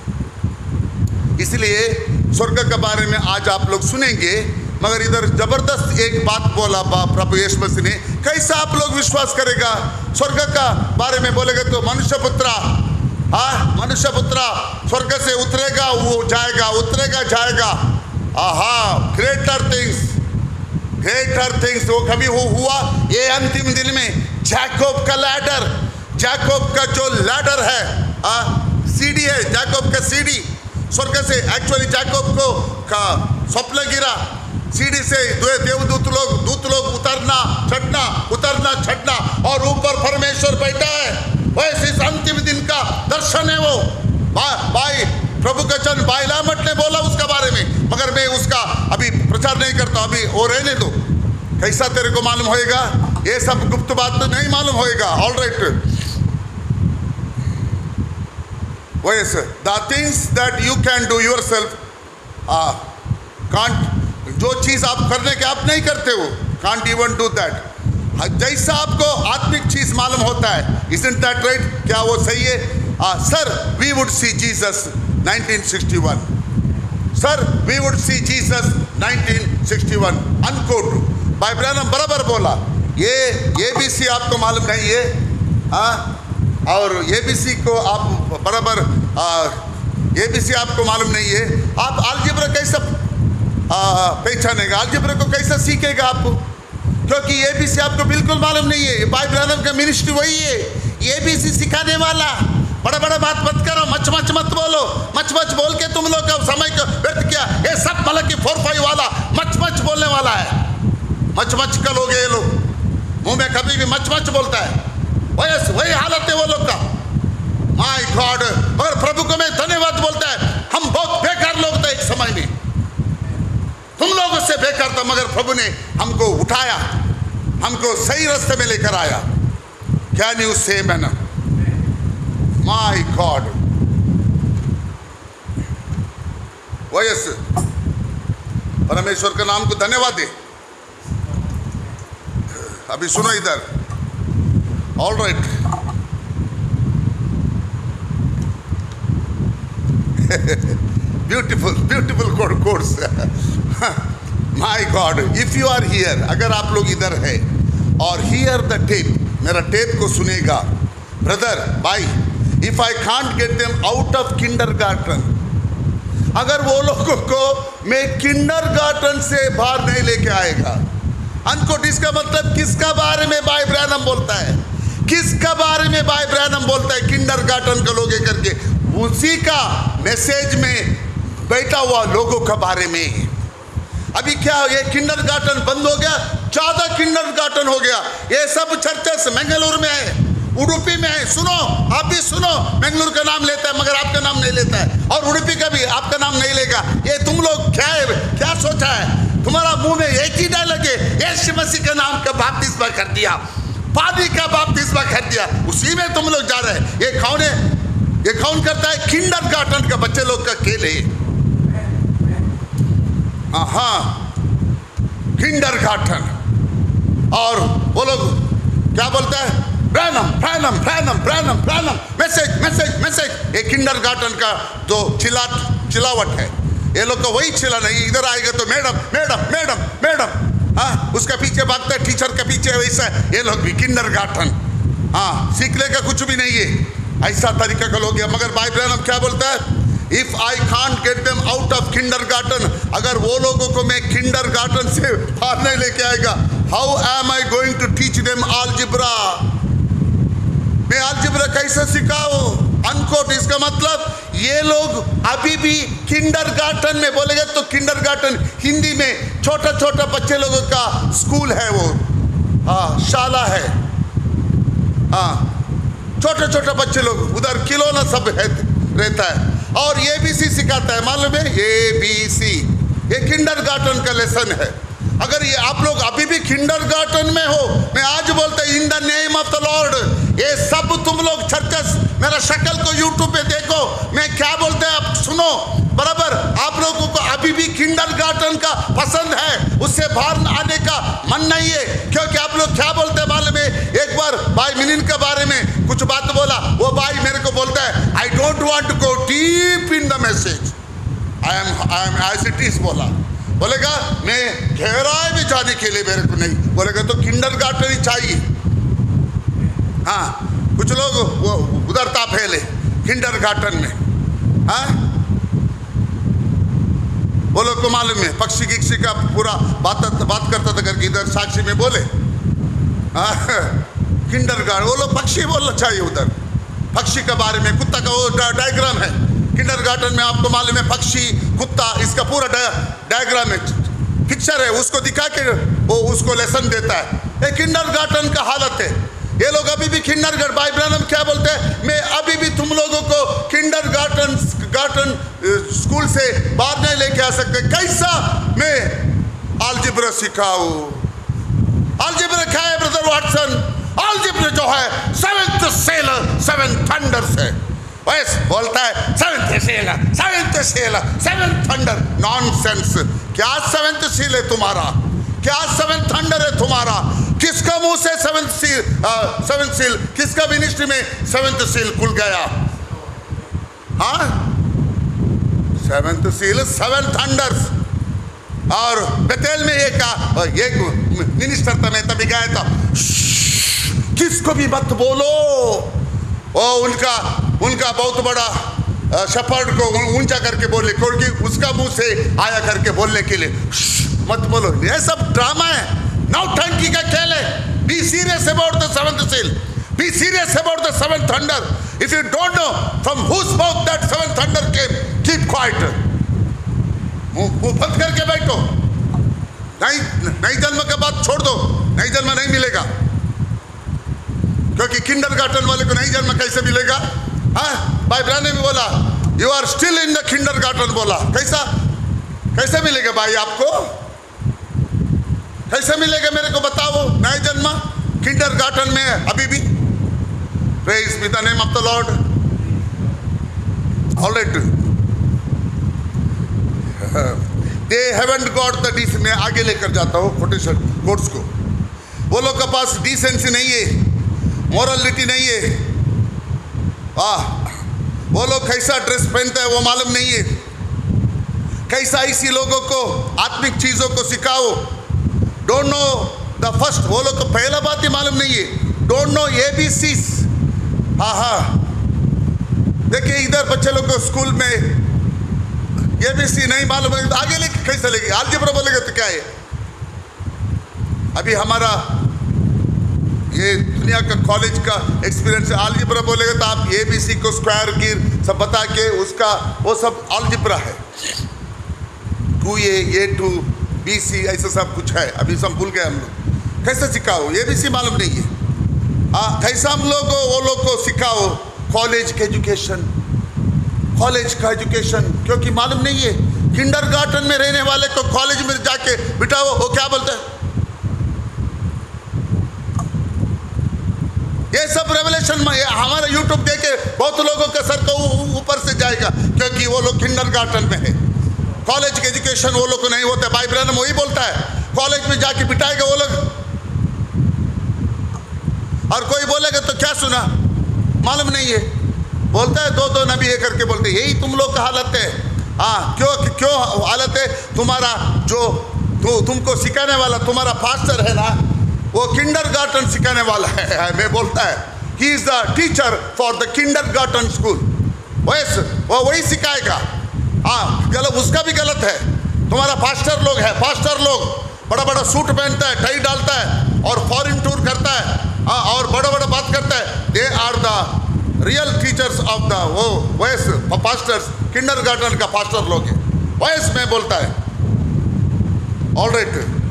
इसलिए स्वर्ग के बारे में आज आप लोग सुनेंगे मगर इधर ज़बरदस्त एक बात बोला बा- प्रभु यीशु मसीह ने। कैसा आप लोग विश्वास करेगा? स्वर्ग का बारे में बोलेगा तो मनुष्य पुत्रा हाँ मनुष्य पुत्रा स्वर्ग से उतरेगा वो जाएगा उतरेगा जाएगा। आहा ग्रेटर थिंग्स ग्रेटर थिंग्स वो कभी वो हुआ? ये अंतिम दिन में जैकोब का लैडर जैकोब का जो लैडर है आ, सीढ़ी है जैकोब का सीढ़ी। स्वर्ग से एक्चुअली जैकोब को का स्वप्न गिरा। सीढ़ी से दो देवदूत लोग, दूत लोग उतरना चढ़ना उतरना चढ़ना और ऊपर परमेश्वर बैठा है। वैसे इस अंतिम दिन का दर्शन है वो। बा- भाई, प्रभु का चंद भाई लामट ने बोला उसका बारे में, मगर मैं उसका अभी प्रचार नहीं करता, अभी वो रहने दो। कैसा तेरे को मालूम होएगा? ये सब गुप्त बात तो नहीं मालूम होएगा। All right was the things that you can do yourself can't जो चीज़ आप करने के आप नहीं करते हो कांट इवन डू दैट जैसा आपको आत्मिक चीज़ मालूम होता है isn't that right? क्या वो सही है? आ, sir we would see Jesus 1961 sir we would see Jesus 1961 unquote भाई ब्रैनम बराबर बोला ये ये भी सी आपको मालूम नहीं है? हाँ? और ये भी सी को आप बराबर ये भी सी आपको मालूम नहीं है? आप अलजेब्रा कैसा पहचानेगा अलजेब्रा को कैसा सीखेगा आपको क्योंकि ये भी सी आपको बिल्कुल मालूम नहीं है। भाई ब्रदर का मिनिस्ट्री वही है। ये भी सी सिखाने वाला। बड़ा बड़ा बात मत करो। मच मच मत बोलो। मच मच बोल के तुम लोग का समय को व्यर्थ किया। ये सब मतलब की फोर फाइव वाला मच मच बोलने वाला है। मच मच का लोग ये लोग। मुँह में कभी भी मच मच बोलता है। वही वही हालत है वो लोग का। माय गॉड और प्रभु को मैं धन्यवाद बोलता है। हम बहुत बेकार लोग थे एक समय में। तुम लोगों से बेकार था, मगर प्रभु ने हमको उठाया, हमको सही रास्ते में लेकर आया। Can you say amen my God वयस, परमेश्वर के नाम को धन्यवाद दे। अभी सुनो इधर। All right beautiful beautiful course my God if you are here अगर आप लोग इधर है, और हियर द टेप मेरा टेप को सुनेगा। ब्रदर भाई if I can't get them out of kindergarten अगर वो लोगों को मैं किंडर गार्डन से बाहर नहीं लेके आएगा अनकोट इसका मतलब किसका बारे में भाई ब्रैनम बोलता है? किसका बारे में भाई ब्रैनम बोलता है किंडर गार्डन का लोगे करके? उसी का मैसेज में बैठा हुआ लोगों का बारे में। अभी क्या ये किंडर गार्डन बंद हो गया, ज़्यादा किंडर गार्डन हो गया। ये सब चर्चेस मंगलूर में है उडुपी में है। सुनो, आप भी सुनो मंगलूर का नाम लेता है, मगर आपका नाम नहीं लेता है। और उडुपी का भी आपका नाम नहीं लेगा। ये तुम लोग क्या है, क्या सोचा है? तुम्हारा मुँह में एक ही डायलॉग है, यीशु मसीह का नाम का बाप्तिस्मा कर दिया। पादी का बाप्तिस्मा कर दिया। उसी में तुम लोग जा रहे हैं। ये कौन है? ये कौन करता है? किंडर गार्डन का बच्चे लोग का खेल है। हाँ किंडर गार्डन और वो लोग क्या बोलते हैं? प्रैनम प्रैनम प्रैनम प्रैनम प्रैनम मैसेज मैसेज मैसेज ये किंडर गार्डन का जो चिल्ला चिल्लावट है। ये लोग का वही चिल्ला नहीं, इधर आएगा तो मैडम मैडम मैडम मैडम। हाँ उसका पीछे भागता है टीचर के पीछे वैसा। ये लोग भी किंडर गार्डन हाँ सीखने का कुछ भी नहीं है ऐसा तरीका का लोग मगर भाई ब्रैनम क्या बोलता है? If I can't get them out of kinder अगर वो लोगों को मैं किंडर गार्डन से बाहर नहीं लेके आएगा how am I going to teach them algebra? मैं algebra कैसे सिखाऊं? अनकोट इसका मतलब ये लोग अभी भी किंडर गार्डन में बोलेगा तो किंडर गार्डन हिंदी में छोटा छोटा बच्चे लोगों का स्कूल है वो। हाँ शाला है। हाँ छोटे छोटे बच्चे लोग, उधर खिलौना सब है, रहता है। और ए बी सी सिखाता है, मालूम है? ए बी सी ये किंडर गार्डन का लेसन है। अगर ये आप लोग अभी भी किंडर गार्डन में हो, मैं आज बोलता in the name of the lord ये सब तुम लोग चर्चस मेरा शक्ल को यूट्यूब पे देखो। मैं क्या बोलते हैं, आप सुनो। बराबर, आप लोगों को अभी भी किंडर गार्डन का पसंद है, उससे बाहर आने का मन नहीं है। क्योंकि आप लोग क्या बोलते हैं मालूम है एक बार भाई मिनिन के बारे में कुछ बात बोला, वो भाई मेरे को बोलता है I don't want to go deep in the message I am I am as it is बोला। बोलेगा, मैं गहराई में जाने के लिए मेरे को नहीं। बोलेगा तो किंडर गार्डन ही चाहिए। हाँ कुछ लोग वो उधरता फैले किंडर गार्डन में। हाँ? लोग को मालूम है, पक्षी गिक्षी का पूरा बात बात करता था करके इधर साक्षी में बोले? किंडर गार्डन लोग पक्षी बोलना चाहिए उधर। पक्षी के बारे में कुत्ता का वो डायग्राम है। किंडर गार्डन में आपको मालूम है, पक्षी, कुत्ता, इसका पूरा डायग्राम है। पिक्चर है, उसको दिखा के वो उसको लेसन देता है। ये किंडर गार्डन का हालत है। ये लोग अभी भी किंडर गार्डन भाई ब्रैनम क्या बोलते हैं? मैं अभी भी तुम लोगों को किंडर गार्डन गार्डन स्कूल से बाहर नहीं लेके आ सकते। कैसा? मैं अलजिब्रा सिखाऊं। अलजिब्रा क्या है ब्रदर वाटसन अलजिब्रा जो है सेवेंथ सेल सेवन थंडर्स है। बस बोलता है seventh seal seventh seal seventh thunder nonsense क्या सेवेंथ सील है तुम्हारा? क्या सेवेंथ थंडर है तुम्हारा? किसका मुँह से सेवेंथ सील सेवेंथ सील किसका मिनिस्ट्री में सेवेंथ सील खुल गया? हाँ? सेवेंथ सील सेवन थंडर्स और बेतेल में एक एक मिनिस्टर था मैं तभी गया था। "श्श्श, किसको भी मत बोलो। ओ, उनका उनका बहुत बड़ा शफर्ड को ऊँचा करके बोले क्योंकि उसका मुँह से आया करके बोलने के लिए मत बोलो, ये सब ड्रामा है। नौटंकी का खेल है। Be serious about the seventh seal be serious about the seventh thunder if you don't know from whose mouth that seventh thunder came keep quiet मुँह बंद करके बैठो। नहीं नई जन्म के बाद छोड़ दो। नई जन्म नहीं मिलेगा। क्योंकि किंडर गार्डन वाले को नहीं जन्म कैसे मिलेगा? हाँ? भाई ब्राने भी बोला you are still in the kindergarten बोला। कैसा? कैसे मिलेगा भाई आपको? कैसे मिलेगा मेरे को बताओ? नए जन्म किंडर गार्टन में अभी भी। Praise with the name of the lord all right they haven't got the dish मैं आगे लेकर जाता हूँ कोटेशन कोर्ट्स को। वो लोग के पास डिसेंसी नहीं है। मॉरलिटी नहीं है। वाह, वो लोग कैसा ड्रेस पहनता है वो मालूम नहीं है। कैसा इसी लोगों को, आत्मिक चीज़ों को सिखाओ। डोंट नो द फ़र्स्ट वो लोग को पहला बात ही मालूम नहीं है। Don't know A B C हाँ हाँ देखिए, इधर बच्चे लोग को स्कूल में ए बी सी नहीं मालूम आगे लेके कैसे लेगी आलजेब्रा बोलेगा तो क्या है? अभी हमारा ये दुनिया का कॉलेज का एक्सपीरियंस आलजिब्रा बोलेगा तो आप ए बी सी को स्क्वायर गिर सब बता के उसका, वो सब आलजिब्रा है। Two A A two B C ऐसा सब कुछ है। अभी सब भूल गए हम लोग। कैसे सिखाओ? ए बी सी मालूम नहीं है। हाँ कैसा हम लोग को, वो लोग को सिखाओ? कॉलेज का एजुकेशन कॉलेज का एजुकेशन क्योंकि मालूम नहीं है। किंडर में रहने वाले को कॉलेज में जाके बिठाओ, वो क्या बोलते हैं? ये सब रेवलेशन में हमारा यूट्यूब देखे बहुत लोगों का सर ऊ- ऊपर से जाएगा क्योंकि वो लोग किंडर गार्डन में है। कॉलेज के एजुकेशन वो लोग को नहीं होता भाई ब्रहण वही बोलता है। कॉलेज में जाके बिठाएगा वो लोग। और कोई बोलेगा तो क्या सुना? मालूम नहीं है। बोलता है दो दो नबी ये करके बोलते यही तुम लोग का हालत है। हाँ क्यों क्यों हालत है? तुम्हारा जो तु, तुमको सिखाने वाला तुम्हारा फास्टर है ना वो किंडर गार्डन सिखाने वाला है, है मैं बोलता है he is the teacher for the kindergarten school वैस वो वही सिखाएगा। हाँ गलत उसका भी गलत है। तुम्हारा फास्टर लोग है फास्टर लोग। बड़ा बड़ा सूट पहनता है टाई डालता है और फॉरेन टूर करता है। हाँ और बड़ा बड़ा बात करता है। They are the real teachers of the वो वैस फास्टर्स किंडर गार्डन का फास्टर लोग है। वैस में बोलता है। ऑल राइट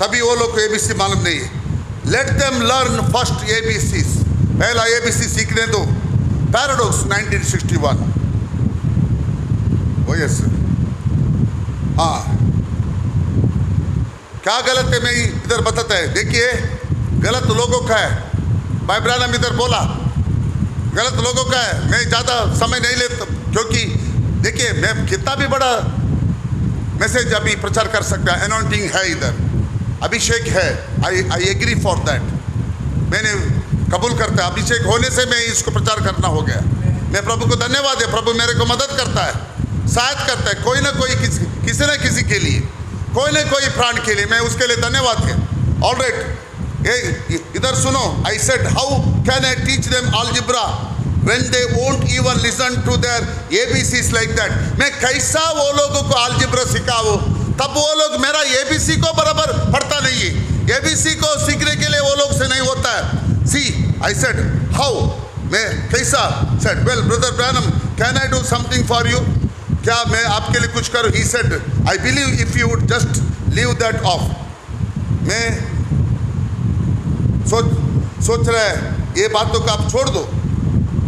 तभी वो लोग को एबीसी मालूम नहीं है। Let them learn first ABC पहला एबीसी सीखने दो। पैराडॉक्स 1961 ओ यस हाँ। क्या गलत है? मैं इधर बताता है। देखिए, गलत लोगों का है। भाई ब्रानम इधर बोला। गलत लोगों का है। मैं ज़्यादा समय नहीं लेता क्योंकि देखिए, मैं कितना भी बड़ा मैसेज अभी प्रचार कर सकता है। अनाउंटिंग है इधर। अभिषेक है। I I agree for that मैंने कबूल करता है। अभिषेक होने से मैं इसको प्रचार करना हो गया। मैं प्रभु को धन्यवाद है। प्रभु मेरे को मदद करता है। सहायता करता है। कोई ना कोई किसी किसी न किसी के लिए। कोई ना कोई प्राण के लिए। मैं उसके लिए धन्यवाद है। ऑल राइट ये इधर सुनो। I said how can I teach them algebra when they won't even listen to their ABCs like that? मैं कैसा वो लोगों को algebra सिखाऊं? तब वो लोग मेरा ABC को बराबर पढ़ता नहीं है। ABC को सीखने के लिए वो लोग से नहीं होता है। सी आई सेड हाउ मैं कैसा? Said well brother Branham can I do something for you क्या मैं आपके लिए कुछ करूँ? He said I believe if you would just leave that off मैं सोच सोच रहे हैं, ये बातों को आप छोड़ दो।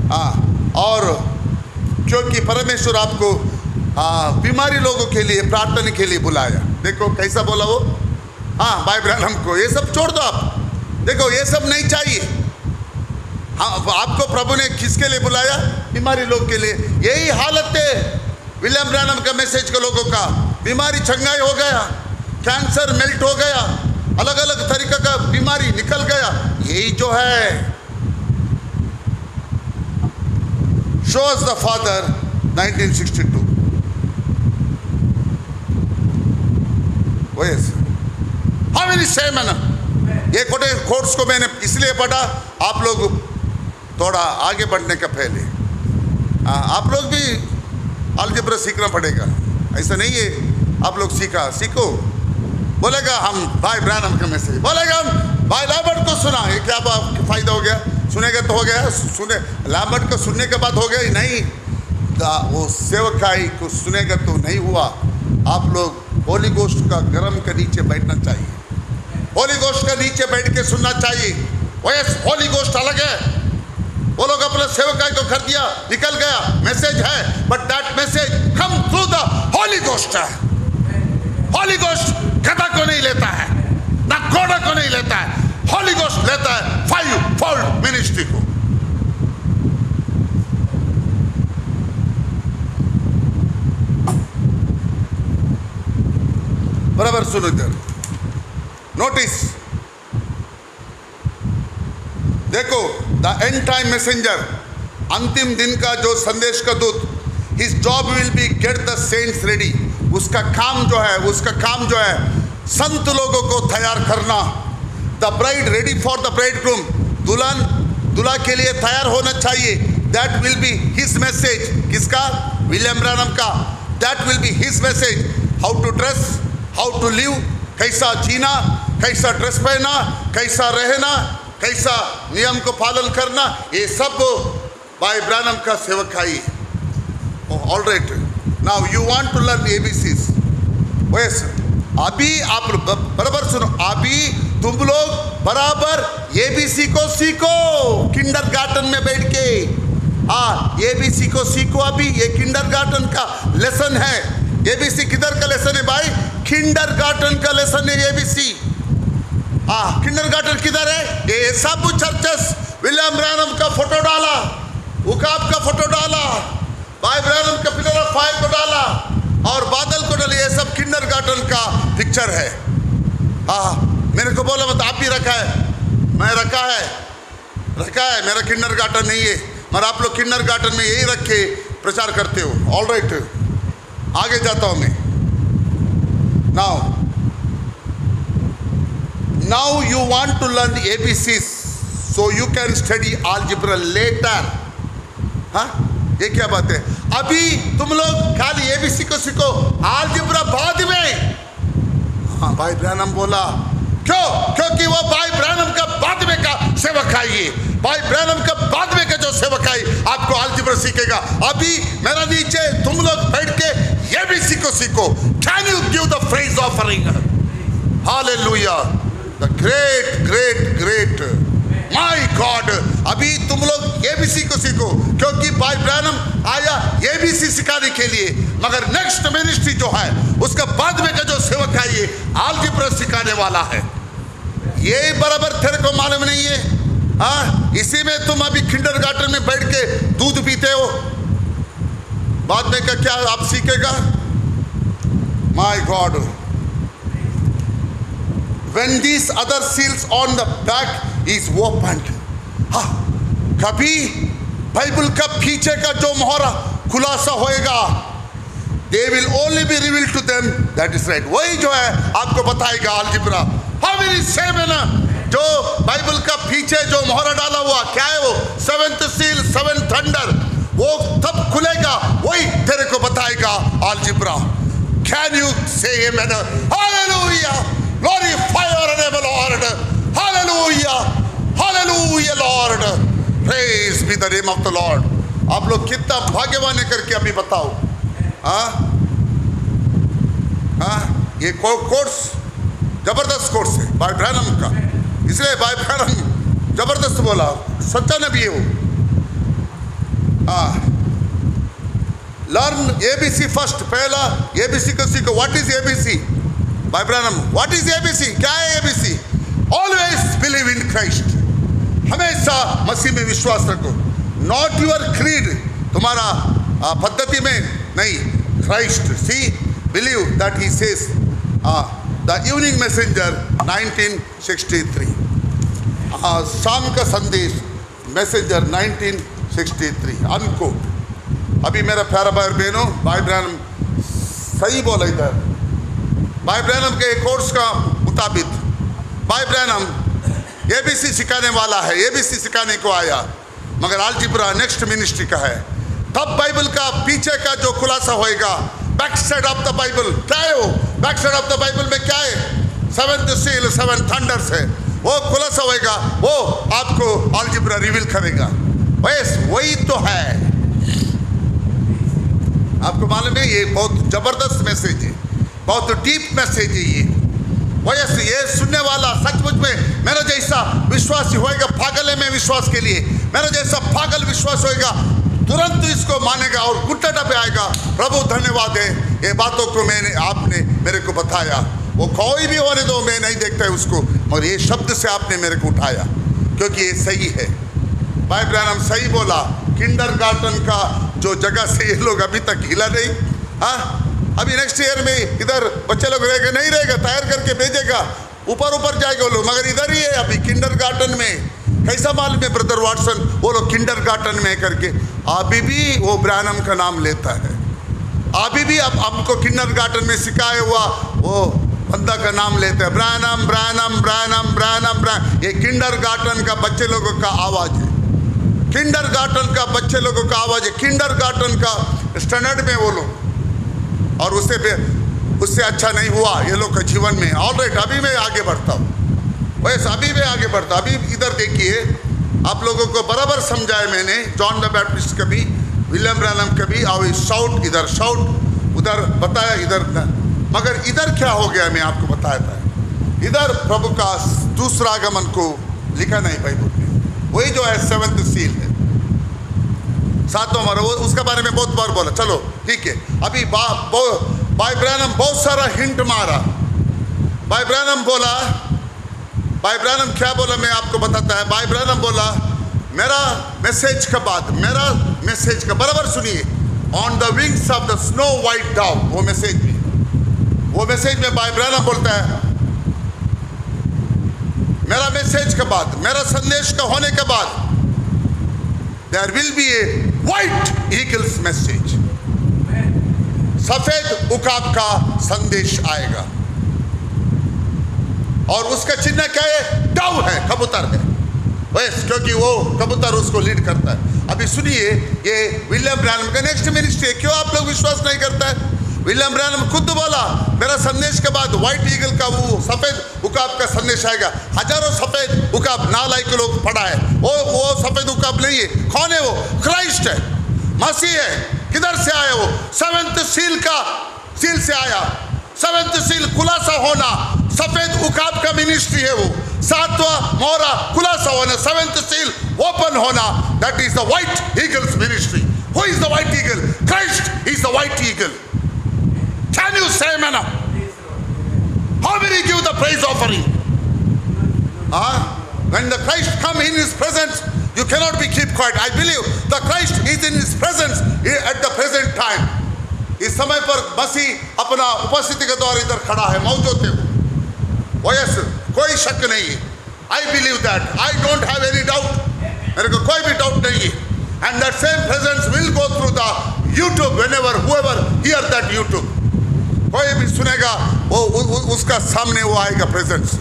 हाँ और क्योंकि परमेश्वर आपको हाँ बीमारी लोगों के लिए, प्रार्थना के लिए बुलाया। देखो, कैसा बोला वो? हाँ भाई ब्रहणम को ये सब छोड़ दो आप। देखो, ये सब नहीं चाहिए। हाँ आपको प्रभु ने किसके लिए बुलाया? बीमारी लोग के लिए। यही हालत है। विलियम ब्रैनम का मैसेज के लोगों का, बीमारी छंगाई हो गया, कैंसर मेल्ट हो गया अलग अलग तरीका का बीमारी निकल गया। यही जो है। Shows the father 1962 seven ये कोटे कोर्स को मैंने इसलिए पढ़ा आप लोग थोड़ा आगे बढ़ने का पहले। आ, आप लोग भी अलजेब्रा सीखना पड़ेगा। ऐसा नहीं है आप लोग सीखा सीखो। बोलेगा हम भाई ब्रानम का मैसेज बोलेगा हम भाई लाबर्ट को सुना। ये क्या फ़ायदा हो गया? सुनेगा तो हो गया। सुने लाबर्ट को सुनने के बाद हो गया नहीं। वो सेवकाई को सुनेगा तो नहीं हुआ। आप लोग होली गोष्ठ का गर्म के नीचे बैठना चाहिए। होली गोष्ठ का नीचे बैठ के सुनना चाहिए। वैस होली गोष्ठ अलग है। वो लोग अपने सेवकाई को कर दिया, निकल गया, मैसेज है but that message come through the holy ghost holy ghost गधा को नहीं लेता है, ना घोड़ा को नहीं लेता है। होली गोष्ठ लेता है फाइव फोल्ड मिनिस्ट्री को। सुनो इधर नोटिस देखो द एंड टाइम मैसेंजर अंतिम दिन का जो संदेश का दूत his job will be get the saints ready उसका काम जो है, उसका काम जो है, संत लोगों को तैयार करना। The bride ready for the bridegroom दुल्हन, दुल्हा के लिए तैयार होना चाहिए। That will be his message किसका? विलियम ब्रैनम का। That will be his message how to dress how to live कैसा जीना, कैसा ड्रेस पहना कैसा रहना, कैसा नियम को पालन करना, ये सब बाय ब्रैनम का सेवकाई all right now you want to learn ABCs वैस अभी आप बराबर सुनो। अभी तुम लोग बराबर एबीसी को सीखो। किंडर गार्डन में बैठ के। हाँ एबीसी को सीखो अभी। ये किंडर गार्डन का लेसन है। एबीसी किधर का लेसन है भाई? किंडर गार्डन का लेसन है एबीसी किंडर गार्डन किधर है? ये सब चर्चेस विलियम ब्रैनम का फ़ोटो डाला. उकाब का फ़ोटो डाला. भाई ब्रैनम का पिलर ऑफ़ फायर को डाला. और बादल को डाली. ये सब किंडर गार्डन का पिक्चर है. हाँ मेरे को बोला मत, आप ही रखा है. मैं रखा है. रखा है. मेरा किंडर गार्डन नहीं है. मगर आप लोग किंडर गार्डन में यही रख के प्रचार करते हो. ऑल राइट आगे जाता हूँ मैं। Now now you want to learn A B C so you can study algebra later हा ये क्या बात है? अभी तुम लोग खाली एबीसी को सीखो आल जिब्रा बाद में। हाँ भाई ब्रैनम बोला क्यों? क्योंकि वो भाई ब्रैनम का बाद में का सेवक है ये भाई ब्रैनम का बाद में का जो सेवक है आपको अलजेब्रा सीखेगा। अभी मेरा नीचे तुम लोग बैठ के एबीसी को सीखो सीखो। Can you give the praise offering hallelujah the great great great my God अभी तुम लोग एबीसी को सीखो क्योंकि भाई ब्रैनम आया एबीसी सिखाने के लिए। मगर नेक्स्ट मिनिस्ट्री जो है, उसका बाद में का जो सेवक है ये आलजिब्रा सिखाने वाला है। ये बराबर तेरे को मालूम नहीं है। हाँ इसी में तुम अभी किंडर गार्डन में बैठ के दूध पीते हो। बाद में का क्या आप सीखेगा? My God when these other seals on the back is opened हाँ कभी बाइबल का पीछे का जो मोहरा खुलासा होएगा they will only be reveal to them that is right वही जो है, आपको बताएगा अलजिब्रा हाउ विल सेम है ना जो बाइबल का पीछे जो मोहरा डाला हुआ, क्या है वो? सेवेंथ सील सेवन थंडर वो तब खुलेगा, वही तेरे को बताएगा algebra can you say man hallelujah name lord. Hallelujah. Hallelujah, lord. Praise be the name of the lord. आप लोग कितना भाग्यवान है करके अभी बताओ। हाँ? हाँ? ये कोर्स ज़बरदस्त कोर्स है, भाई ब्रैनम का। इसलिए भाई ब्रैनम ज़बरदस्त बोला, सच्चा नबी है वो। हाँ लर्न एबीसी फ़र्स्ट पहला एबीसी को सीखो व्हाट इज़ एबीसी भाई ब्रैनम व्हाट इज़ एबीसी क्या है ABC always believe in Christ हमेशा मसीह में विश्वास रखो। नॉट यूर क्रीड तुम्हारा पद्धति में नहीं। Christ see believe that he says the evening messenger 1963 आ, शाम का संदेश मैसेंजर 1963 अनकोट। अभी मेरा प्यारा भाई बहनों भाई ब्रैनम सही बोला इधर। भाई ब्रैनम के कोर्स का मुताबिक। भाई ब्रैनम एबीसी सिखाने वाला है एबीसी सिखाने को आया। मगर आलजिब्रा नेक्स्ट मिनिस्ट्री का है। तब बाइबल का पीछे का जो खुलासा होएगा back side of the Bible क्या है back side of the Bible में क्या है? सेवन सील सेवन थंडर्स है। वो खुलासा होएगा, वो आपको आलजिब्रा रिवील करेगा। बस वही तो है। आपको मालूम है, ये बहुत ज़बरदस्त मैसेज है। बहुत डीप मैसेज है ये। वैसे ये सुनने वाला, सचमुच में मेरा जैसा विश्वास होएगा, पागल है में विश्वास के लिए। मेरा जैसा पागल विश्वास होएगा तुरंत इसको मानेगा और गुट्टा पे आएगा। प्रभु, धन्यवाद है। ये बातों को मैंने, आपने मेरे को बताया। वो कोई भी होने दो, मैं नहीं देखता उसको। और ये शब्द से आपने मेरे को उठाया, क्योंकि ये सही है। भाई ब्रैनम सही बोला किंडर गार्डन का जो जगह से ये लोग अभी तक हिला नहीं। हाँ? अभी नेक्स्ट ईयर में इधर बच्चे लोग रहेगा, नहीं रहेगा, तैयार करके भेजेगा। ऊपर ऊपर जाएगा लोग, मगर इधर ही है अभी किंडर गार्डन में। कैसा मालूम है ब्रदर वाटसन वो लोग किंडर गार्डन में करके। अभी भी वो ब्रानम का नाम लेता है। अभी भी अब हमको किंडर गार्डन में सिखाया हुआ, वो बंदा का नाम लेते हैं। ब्रानम ब्रानम ब्रानम ब्रानम ब्रान ये किंडर गार्डन का बच्चे लोगों का आवाज़ है। किंडर गार्डन का बच्चे लोगों का आवाज़ है। किंडर गार्डन का स्टैंडर्ड में वो लोग। और उससे उससे अच्छा नहीं हुआ। ये लोग का जीवन में। ऑल राइट अभी मैं आगे बढ़ता हूँ। वैसे अभी मैं आगे बढ़ता। अभी इधर देखिए आप लोगों को बराबर समझाया मैंने जॉन द बैप्टिस्ट कभी विलियम ब्रैनम कभी और शाउट इधर शाउट उधर बताया इधर न, मगर इधर क्या हो गया मैं आपको बताया था। इधर प्रभु का दूसरा आगमन को लिखा नहीं बाइबल में। वही जो है सेवंथ सील है। सातों मर वो उसके बारे में बहुत बार बोला। चलो ठीक है। अभी बा, बाय ब्रैनम बहुत सारा हिंट मारा। बाय ब्रैनम बोला बाय ब्रैनम क्या बोला मैं आपको बताता है? बाय ब्रैनम बोला, मेरा मैसेज का बाद, मेरा मैसेज का बराबर सुनिए। On the wings of the snow white dove वो मैसेज में। वो मैसेज में बाय ब्रैनम बोलता है, मेरा मैसेज के बाद, मेरा संदेश का होने के बाद there will be a white eagles message सफ़ेद उकाब का संदेश आएगा। और उसका चिन्ह क्या है? डव है, कबूतर है। बस क्योंकि वो कबूतर उसको लीड करता है। अभी सुनिए, ये विलियम ब्रैनम का नेक्स्ट मिनिस्ट्री है। क्यों आप लोग विश्वास नहीं करता? है विलियम ब्रैनम खुद बोला, मेरा संदेश के बाद व्हाइट ईगल का वो सफ़ेद उकाब का संदेश आएगा। हज़ारों सफ़ेद उकाब नालायक लोग पड़ा है। वो वो सफ़ेद उकाब नहीं है। कौन है वो? क्राइस्ट है। मसीह है। किधर से आया वो? सेवेंथ सील का सील से आया। सेवेंथ सील खुलासा होना। सफ़ेद उकाब का मिनिस्ट्री है वो सातवां मोहरा खुलासा होना सेवेंथ सील ओपन होना that is the white eagles ministry who is the white eagle Christ is the white eagle can you say man How he give the praise offering? Ah, when the Christ come in his presence, you cannot be keep quiet. I believe the Christ is in his presence at the present time. इस समय पर मसीह अपना उपस्थिति के द्वारा इधर खड़ा है मौजूद है वो कोई शक नहीं है। I believe that I don't have any doubt मेरे को कोई भी डाउट नहीं है। And that same presence will go through the YouTube whenever whoever hear that YouTube कोई भी सुनेगा वो उ, उ, उसका सामने वो आएगा प्रेजेंस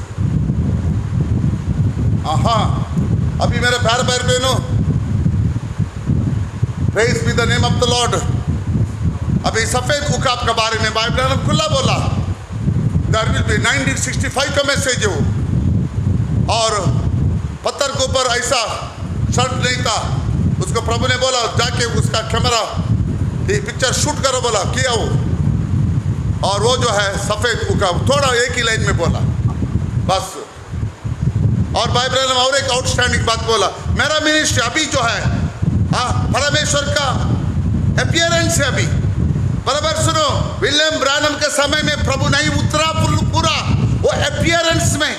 हाँ अभी मेरे प्यार पैर बहनों praise be the name of the lord अभी सफ़ेद उकाब के बारे में बाइबल ने खुला बोला। दर विल बी 1965 का मैसेज है वो। और पत्थर के ऊपर ऐसा शर्ट नहीं था। उसको प्रभु ने बोला, जाके उसका कैमरा पिक्चर शूट करो, बोला। किया वो। और वो जो है, सफ़ेद उका, थोड़ा एक ही लाइन में बोला। बस। और बाइबल में और एक आउटस्टैंडिंग बात बोला। मेरा मिनिस्ट्री अभी जो है हाँ परमेश्वर का अपियरेंस है अभी। बराबर सुनो, विलियम ब्रानम के समय में प्रभु नहीं, उतरा पूरा वो अपियरेंस में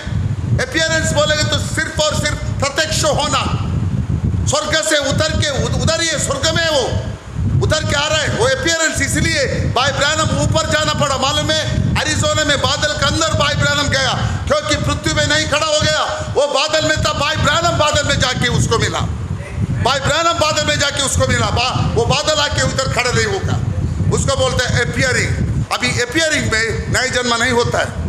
अपियरेंस बोलेंगे तो सिर्फ़ और सिर्फ़ प्रत्यक्ष होना। स्वर्ग से उतर के उधर ही स्वर्ग में वो। उतर के आ रहा है? वो अपियरेंस इसलिए भाई ब्रैनम ऊपर जाना पड़ा। मालूम है, अरिजोना में बादल के अंदर भाई ब्रैनम गया, क्योंकि पृथ्वी में नहीं खड़ा हो गया। वो बादल में था, भाई ब्रैनम बादल में जाके उसको मिला। भाई ब्रैनम बादल में जाके उसको मिला। वो बादल आके उधर खड़ा नहीं होगा उसको बोलते हैं अपियरिंग अभी अपियरिंग में नए जन्म नहीं होता है।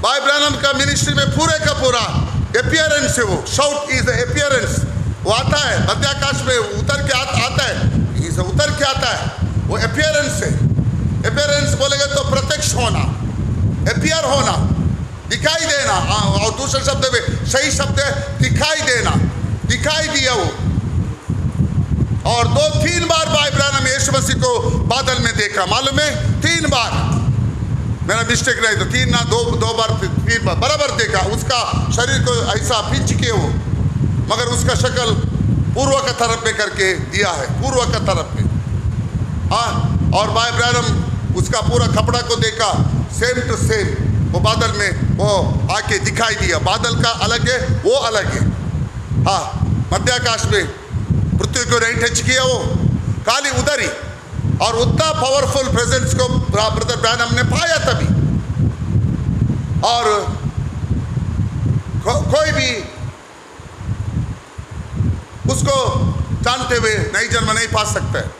बाई ब्रैनम का मिनिस्ट्री में पूरे का पूरा अपियरेंस है वो। शाउट इज़ अपियरेंस वो आता है मध्याकाश में उतर के आ, आता है। इस उतर के आता है। वो अपियरेंस है। अपियरेंस बोलेंगे तो प्रत्यक्ष होना। अपियर होना। दिखाई देना। और दूसरे शब्द में सही शब्द है दिखाई देना। दिखाई दिया वो। और दो, तीन बार बाई ब्रानम यीशु मसीह को बादल में देखा। मालूम है? तीन बार। मेरा मिस्टेक नहीं तो तीन ना, दो दो बार तीन बार। बराबर देखा। उसका शरीर को ऐसा पिंच के वो। मगर उसका शक्ल पूर्व का तरफ़ में करके दिया है। पूर्व का तरफ़ में। हाँ और बाय ब्रैनम उसका पूरा कपड़ा को देखा। सेम टू सेम वो बादल में वो आके दिखाई दिया। बादल का अलग है, वो अलग है। हाँ मध्याकाश में पृथ्वी को नहीं टच किया वो। खाली उधर ही और उतना पावरफुल प्रेजेंस को ब्रदर ब्रैनम ने पाया तभी। और को, कोई भी उसको जानते हुए नई जन्म नहीं पा सकता है।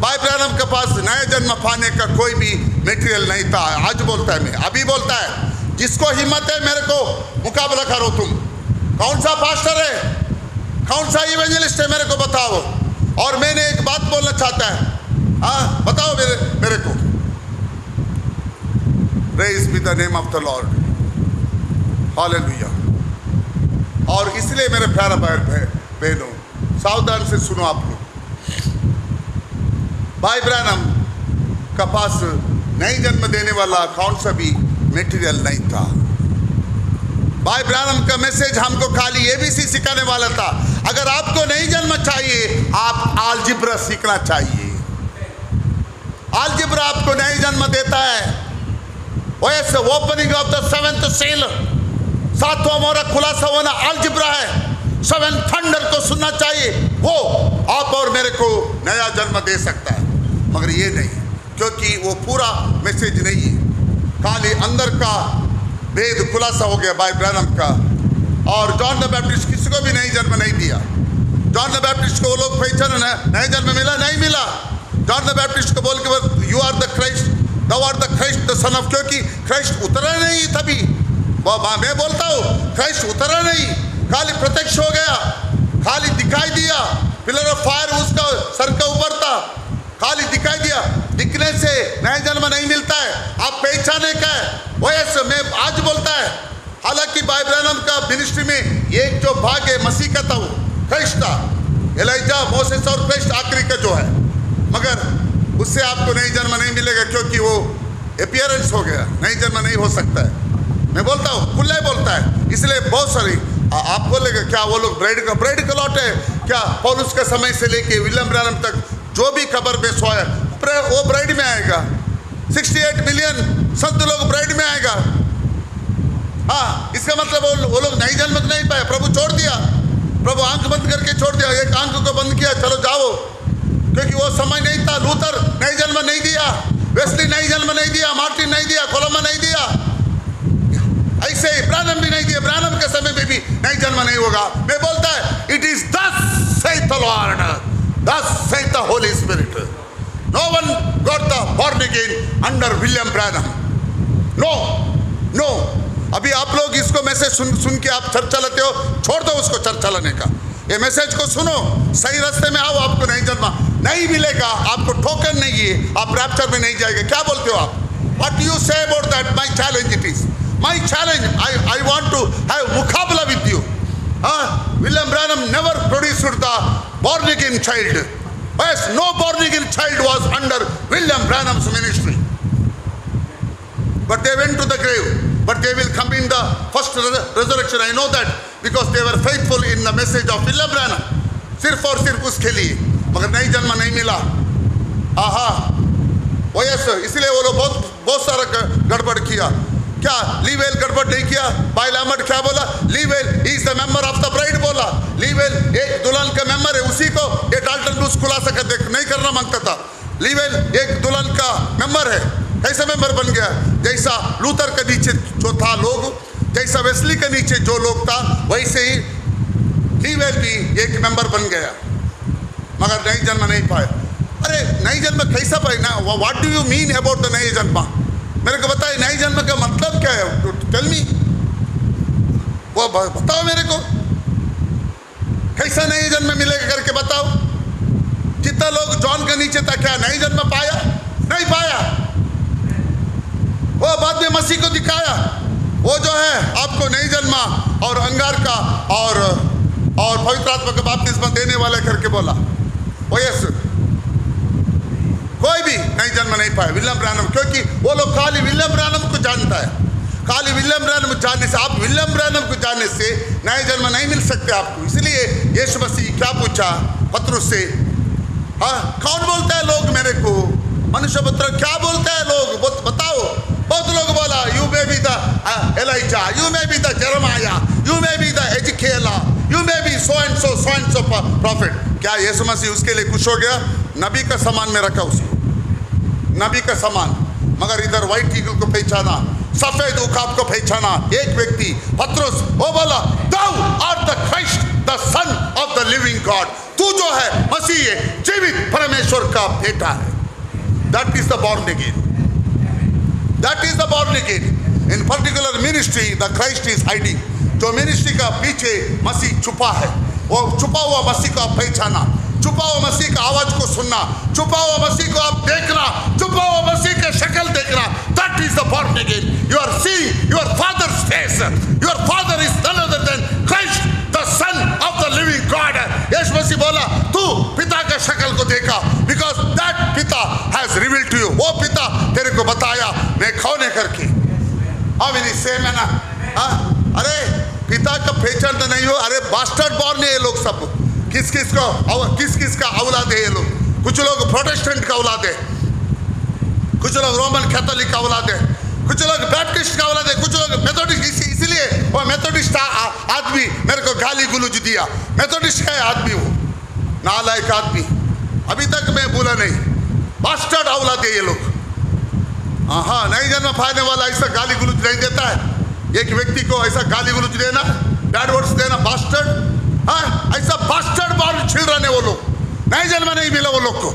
भाई ब्रैनम के पास नया जन्म पाने का कोई भी मटेरियल नहीं था। आज बोलता है मैं अभी बोलता है जिसको हिम्मत है मेरे को मुकाबला करो तुम। कौन सा पास्टर है? कौन सा इवेंजलिस्ट है? मेरे को बताओ। और मैंने एक बात बोलना चाहता है। हाँ बताओ मेरे मेरे को। Praise be the name of the lord hallelujah और इसलिए मेरे प्यारा बहनों, सावधान से सुनो आप लोग। भाई ब्रैनम का पास नई जन्म देने वाला कौन सा भी मटेरियल नहीं था। भाई ब्रैनम का मैसेज हमको खाली एबीसी सिखाने वाला था। अगर आपको नई जन्म चाहिए, आप आलजिब्रा सीखना चाहिए। आलजिब्रा आपको नई जन्म देता है। Opening of the seventh seal सातवां मोरा खुलासा होना अलजिब्रा है। सेवन थंडर को सुनना चाहिए। वो आप और मेरे को नया जन्म दे सकता है। मगर ये नहीं, क्योंकि वो पूरा मैसेज नहीं है। खाली अंदर का भेद खुलासा हो गया बाय ब्रैनम का। और जॉन द बैप्टिस्ट किसी को भी नई जन्म नहीं दिया। जॉन द बैप्टिस्ट को वो लोग पहचान नया जन्म मिला, नहीं मिला। जॉन द बैप्टिस्ट को बोल के you are the Christ thou are the Christ the son of क्योंकि क्राइस्ट उतरा नहीं तभी? मैं बोलता हूँ क्राइस्ट उतरा नहीं, खाली प्रत्यक्ष हो गया, खाली दिखाई दिया पिलर ऑफ़ फायर उसका, सर का ऊपर था खाली दिखाई दिया। दिखने से नया जन्म नहीं मिलता है। आप पहचाने का है। वो ऐसे मैं आज बोलता है। हालाँकि बाई ब्रैनम का मिनिस्ट्री में एक जो भाग है, मसीह का था वो क्राइस्ट था एलाइजा मोसेस और क्राइस्ट आखिरी का जो है। मगर उससे आपको नई जन्म नहीं मिलेगा क्योंकि वो अपियरेंस हो गया। नई जन्म नहीं हो सकता है। मैं बोलता हूँ खुला बोलता है। इसलिए बहुत सारी आप बोलेगा, क्या वो लोग ब्रेड का ब्राइड का लौट है? क्या पॉलुस के समय से लेके विलियम ब्रैनम तक जो भी खबर में सोया वो ब्राइड में आएगा। 68 मिलियन संत लोग ब्राइड में आएगा। हाँ इसका मतलब वो, वो लोग नई जन्म नहीं पाए। प्रभु छोड़ दिया। प्रभु आँख बंद करके छोड़ दिया। एक आँख को बंद किया चलो जाओ। क्योंकि वो समय नहीं था। लूथर नई जन्म नहीं दिया। वेस्ली नई जन्म नहीं दिया। मार्टिन नहीं दिया। कोलमा नहीं दिया। ऐसे ही ब्रानम भी नहीं दिया ब्रानम के समय में भी नई जन्म नहीं होगा। मैं बोलता है it is thus saith lord thus saith the holy spirit no one got the born again under William Branham no no अभी आप लोग इसको मैसेज सुन सुन के आप चर्चा लेते हो छोड़ दो उसको चर्चा लेने का ये मैसेज को सुनो सही रास्ते में आओ आपको नहीं जन्मा नहीं मिलेगा आपको ठोकर नहीं है आप रैप्चर में नहीं जाएँगे क्या बोलते हो आप what you about that? My challenge it is. My challenge, I, I want to have mukabla with you. Uh, William Branham never produced the born again child. Yes, no born again child was under William Branham's ministry. But they went to the grave. But they will come in the first res- resurrection. I know that because they were faithful in the message of William Branham. सिर्फ और सिर्फ उसके लिए मगर नई जन्म नहीं मिला आहा वयस इसलिए वो लोग बहुत बहुत सारा गड़बड़ किया क्या लीवेल गड़बड़ नहीं किया? बाइल अहमद क्या बोला? Lee Vayle is the member of the bride बोला। लीवेल एक दुल्हन का मेंबर है, उसी को ये डाल्टन ब्रूस खुलासा कर नहीं करना माँगता था। लीवेल एक दुल्हन का मेंबर है, कैसे मेंबर बन गया? जैसा लूथर के नीचे जो था लोग, जैसा वेस्ली के नीचे जो लोग था, वैसे ही लीवेल भी एक मेंबर बन गया। मगर नई जन्म नहीं पाया। अरे नई जन्म कैसा पाए ना what do you mean about the नई जन्म? मेरे को बताए नई जन्म का मतलब क्या है? टेल मी वो बताओ मेरे को। कैसा नई जन्म मिलेगा करके बताओ। जितना लोग जॉन के नीचे था, क्या नई जन्म पाया? नहीं पाया। वो बाद में मसीह को दिखाया। वो जो है, आपको नई जन्मा और अंगार का और और पवित्र आत्मा का बाप्तिस्मा देने वाला करके बोला। वो यस कोई भी नहीं जन्म नहीं पाया। विलियम ब्रैनम क्योंकि वो लोग खाली विलियम ब्रैनम को जानता है। खाली विलियम ब्रैनम जानने से, आप विलियम ब्रैनम को जानने से नए जन्म नहीं मिल सकते आपको। इसलिए यीशु मसीह क्या पूछा? पत्रुस से हाँ कौन बोलता है लोग मेरे को? मनुष्य पुत्र क्या बोलते हैं लोग? बताओ। बहुत लोग बोला you may be the you may be the Jeremiah you may be the Ezekiel you may be so and so so and a prophet. क्या यीशु मसीह उसके लिए खुश हो गया? नबी का सामान में रखा उसको नबी का समान, मगर इधर व्हाइट ईगल को पहचाना, सफ़ेद उकाब को पहचाना, एक व्यक्ति, पत्रुस, वो बोला thou are the Christ the son of the living God तू जो है, मसीह जीवित परमेश्वर का बेटा है। That is the born again that is the born again in particular ministry the Christ is hiding जो मिनिस्ट्री का पीछे मसीह छुपा है वो छुपा हुआ मसीह को आप पहचाना छुपा हुआ मसीह का आवाज़ को सुनना छुपा हुआ मसीह को आप देखना छुपा हुआ मसीह के शक्ल देखना that is the born again you are seeing your father's face your father is none other than Christ the son God यीशु मसीह बोला तू पिता का शक्ल को देखा बिकॉज़ दैट पिता हैज़ रिवील्ड टू यू वो पिता तेरे को बताया, मैं है करके. हाँ मेरी सेम है ना? हाँ? अरे, पिता का पहचान तो नहीं हो, अरे बास्टर्ड बॉर्न है ये लोग सब। किस किस को किस किस का औलाद है ये लोग? कुछ लोग प्रोटेस्टेंट का औलाद है। कुछ लोग रोमन कैथोलिक का औलाद है। कुछ लोग बैप्टिस्ट का औलाद है कुछ लोग मेथोडिस्ट इसी, इसलिए वो मेथोडिस्ट आदमी मेरे को गाली गुलूज दिया। मेथोडिस्ट है आदमी वो। नालायक आदमी। अभी तक मैं बोला नहीं। बास्टर्ड औलाद है ये लोग। हाँ नहीं जन्म पाने वाला ऐसा गाली गुलूज नहीं देता है। एक व्यक्ति को ऐसा गाली गुलूज देना बैड वर्ड्स देना बास्टर्ड हाँ ऐसा बास्टर्ड बॉल चिल्ड्रन है वो लोग। नहीं जन्म नहीं मिला वो लोग को।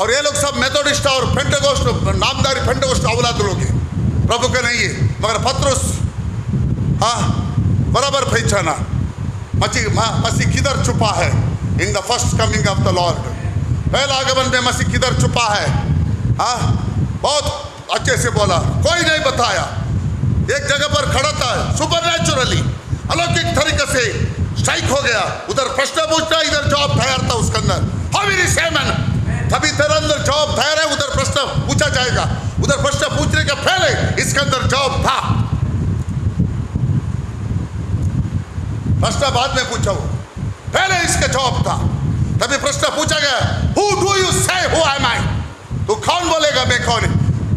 और ये लोग सब मेथोडिस्ट और पेंटेकोस्ट नामदारी पेंटेकोस्ट औलाद लोग हैं। प्रभु के नहीं है, मगर पत्रुस हाँ बराबर पहचाना मसी मसीह किधर छुपा है? In the first coming of the lord पहला आगमन में मसीह किधर छुपा है? हाँ बहुत अच्छे से बोला, कोई नहीं बताया। एक जगह पर खड़ा था सुपर नेचुरली अलौकिक तरीके से स्ट्राइक हो गया। उधर प्रश्न पूछना इधर जवाब तैयार था उसके अंदर। हाउ मेरी सेमन तभी तेरे अंदर जवाब तैयार है, उधर प्रश्न पूछा जाएगा। उधर प्रश्न पूछने के पहले इसके अंदर जवाब था। प्रश्न बाद में पूछा। पहले इसका जवाब था। तभी प्रश्न पूछा गया who do you say who I तू कौन बोलेगा, मैं कौन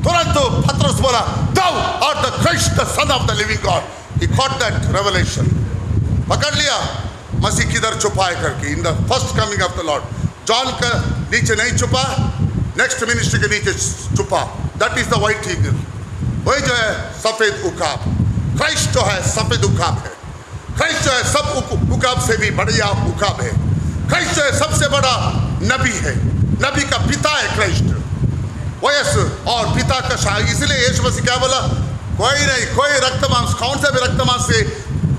तुरंत तो पत्रस बोला thou are the Christ the son of the living God he caught that revelation पकड़ लिया। मसीह किधर छुपाए करके? In the first coming of the lord John का नीचे नहीं छुपा नेक्स्ट मिनिस्ट्री के नीचे छुपा that is the white eagle वही जो है सफ़ेद उकाब। क्राइस्ट जो है सफ़ेद उकाब है। क्राइस्ट जो है सब उकाब से भी बढ़िया उकाब है। क्राइस्ट जो है सबसे बड़ा नबी है। नबी का पिता है क्राइस्ट वयस और पिता का शाह। इसलिए यीशु मसीह क्या बोला? कोई नहीं, कोई रक्त मांस कौन सा भी रक्त मांस से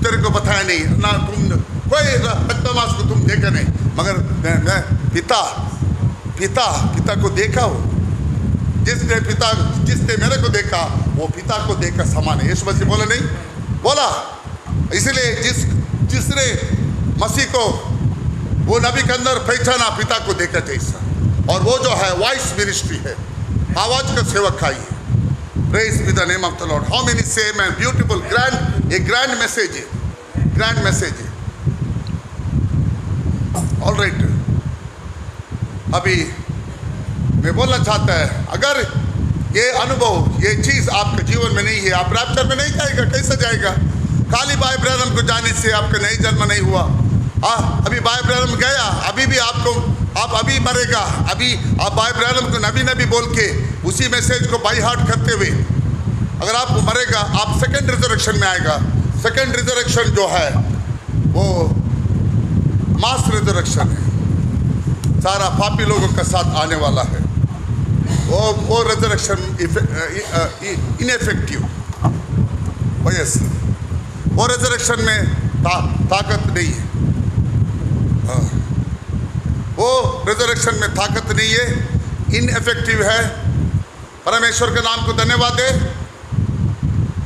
तेरे को बताया नहीं। ना तुम कोई मांस को तुम देखा नहीं। मगर मैं, मैं पिता पिता पिता को देखा हो। जिसने पिता जिसने मेरे को देखा वो पिता को देखा समान है। यीशु मसीह बोला नहीं। बोला इसलिए जिस जिसने मसीह को वो नबी के अंदर पहचाना पिता को देखा जैसा। और वो जो है वॉइस मिनिस्ट्री है। आवाज़ का सेवक खाई है praise with the name of the lord how many same and beautiful grand a grand message है। ग्रैंड मैसेज है। ऑल राइट अभी मैं बोलना चाहता है, अगर ये अनुभव, ये चीज़ आपके जीवन में नहीं है, आप रैप्चर में नहीं जाएगा, कैसे जाएगा? खाली बाय ब्रहम को जाने से आपका नई जन्म नहीं हुआ। हाँ अभी बाय ब्रहम गया, अभी भी आपको, आप अभी मरेगा, अभी आप बाय ब्रहम को नबी नबी बोल के उसी मैसेज को बाई हार्ट करते हुए, अगर आप मरेगा, आप सेकेंड रिजर्वेक्शन में आएगा। सेकेंड रिजर्वेक्शन जो है, वो मास रिजर्वेक्शन है सारा पापी लोगों का साथ आने वाला है। वो वो रिजर्वेक्शन इनफेक्टिव यस वो रिजर्वेक्शन में ता, ताकत नहीं है। हाँ। वो रिजर्वेक्शन में ताकत नहीं है इनफेक्टिव है। परमेश्वर के नाम को धन्यवाद दे।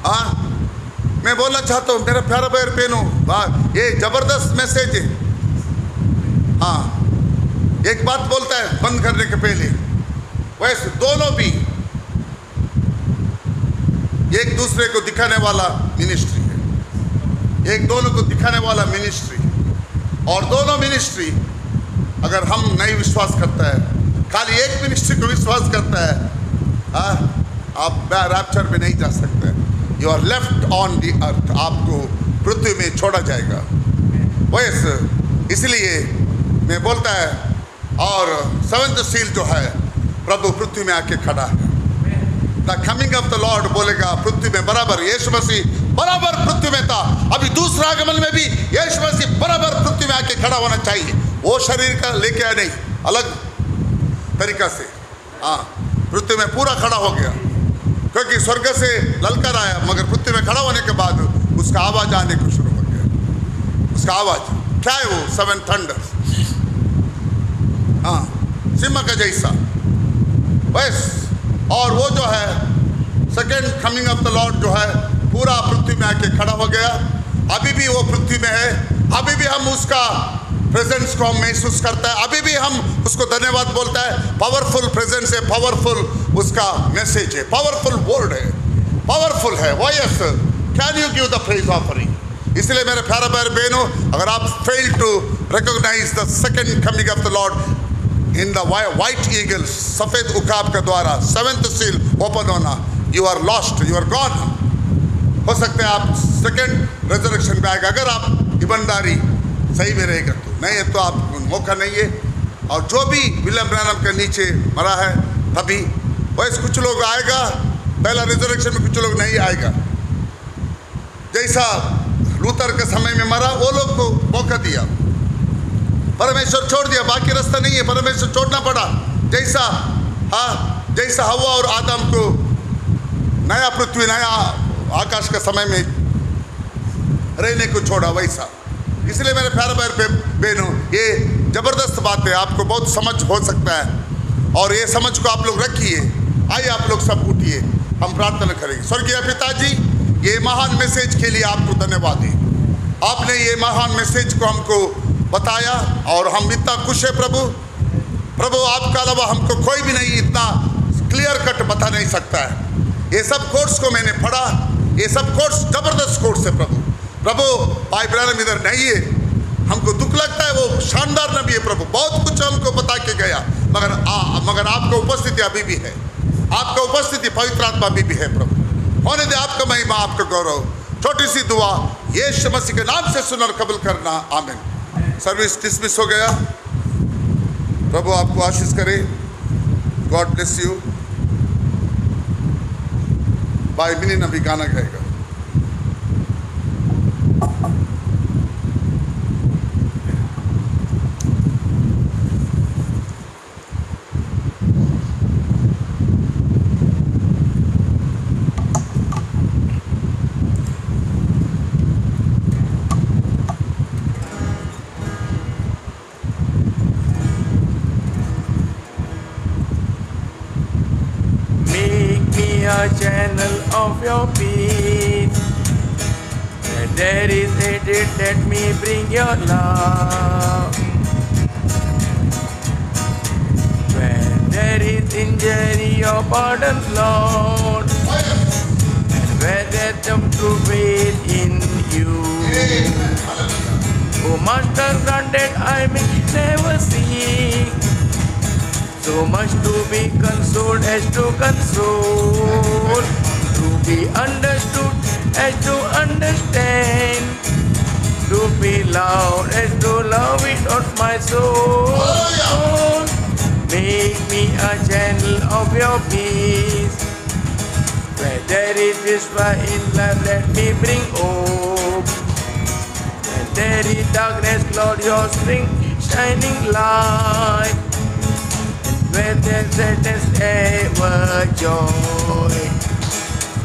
हाँ। मैं बोलना चाहता हूँ मेरा प्यारा पैर पेनो वाह ये ज़बरदस्त मैसेज है। हाँ। एक बात बोलता है बंद करने के पहले। वैसे दोनों भी एक दूसरे को दिखाने वाला मिनिस्ट्री है। एक दोनों को दिखाने वाला मिनिस्ट्री और दोनों मिनिस्ट्री अगर हम नहीं विश्वास करता है खाली एक मिनिस्ट्री को विश्वास करता है हाँ, आप रैप्चर में नहीं जा सकते। You are left on the earth आपको पृथ्वी में छोड़ा जाएगा। वैस इसलिए मैं बोलता है, और सेवंथ सील जो है, प्रभु पृथ्वी में आके खड़ा है। The coming of the lord बोलेगा, पृथ्वी में बराबर, यीशु मसीह बराबर पृथ्वी में था। अभी दूसरा आगमन में भी यीशु मसीह बराबर पृथ्वी में आके खड़ा होना चाहिए। वो शरीर का लेके आया नहीं, अलग तरीका से। हाँ पृथ्वी में पूरा खड़ा हो गया। क्योंकि स्वर्ग से ललकर आया, मगर पृथ्वी में खड़ा होने के बाद उसका आवाज़ आने को शुरू हो गया। उसका आवाज़, क्या है वो? सेवन थंडर हाँ सिम्मा का जैसा। बस। और वो जो है second coming of the lord जो है, पूरा पृथ्वी में आके खड़ा हो गया। अभी भी वो पृथ्वी में है। अभी भी हम उसका प्रेजेंस को हम महसूस करता है। अभी भी हम उसको धन्यवाद बोलता है। पावरफुल प्रेजेंस है पावरफुल उसका मैसेज है। पावरफुल वर्ड है। पावरफुल है। Voice can you give the praise offering इसलिए मेरे प्यारा प्यारे बहनों अगर आप fail to recognise the second coming of the lord in white eagle सफ़ेद उकाब के द्वारा सेवेंथ सील ओपन होना you are lost you are gone हो सकते हैं आप सेकेंड रिजर्वेशन में आएगा अगर आप ईमानदारी सही में रहेगा तो नहीं तो आप मौका नहीं है और जो भी विलियम ब्रैनम के नीचे मरा है तभी वैसे कुछ लोग आएगा पहला रिजर्वेशन में कुछ लोग नहीं आएगा जैसा लूथर के समय में मरा वो लोग को मौका दिया परमेश्वर छोड़ दिया, बाकी रास्ता नहीं है। परमेश्वर छोड़ना पड़ा। जैसा हाँ जैसा हवा और आदम को नया पृथ्वी, नया आकाश के समय में रहने को छोड़ा, वैसा। इसलिए मेरे प्यारे प्यारे बहनों, ये ज़बरदस्त बात है। आपको बहुत समझ हो सकता है। और ये समझ को आप लोग रखिए। आइए आप लोग सब उठिए। हम प्रार्थना करेंगे। स्वर्गीय पिताजी, ये महान मैसेज के लिए आपको धन्यवाद है। आपने ये महान मैसेज को हमको बताया और हम इतना खुश है प्रभु। प्रभु आपका अलावा हमको कोई भी नहीं इतना क्लियर कट बता नहीं सकता है। ये सब कोर्स को मैंने पढ़ा ये सब कोर्स ज़बरदस्त कोर्स है प्रभु। प्रभु भाई ब्रहण इधर नहीं है। हमको दुख लगता है वो शानदार नबी है प्रभु। बहुत कुछ हमको बता के गया। मगर आ, मगर आपका उपस्थिति अभी भी है। आपका उपस्थिति पवित्र आत्मा अभी भी है प्रभु। होने दे आपका महिमा आपका गौरव। छोटी सी दुआ ये मसीह के नाम से सुनर कबल करना आमीन। सर्विस डिसमिस हो गया? प्रभु आपको आशीष करे। God bless you. Bye mini नबी गाना गाएगा। Your love. Where there is injury, your pardon, Lord. And some true faith in you. Oh, Master, granted I may never see. So much to be consoled as to console, to be understood as to understand, to be loved as to love it on my soul. Oh, Make me a channel of your peace. Where there is whisper in life, let me bring hope. Where there is darkness, Lord, your spring shining light where there's sadness ever joy.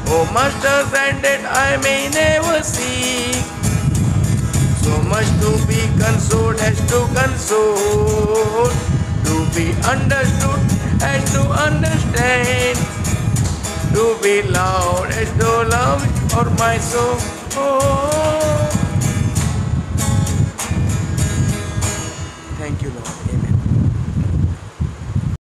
Oh, Master, granted I may never see much to be consoled as to console, to be understood as to understand, to be loved as to love for my soul.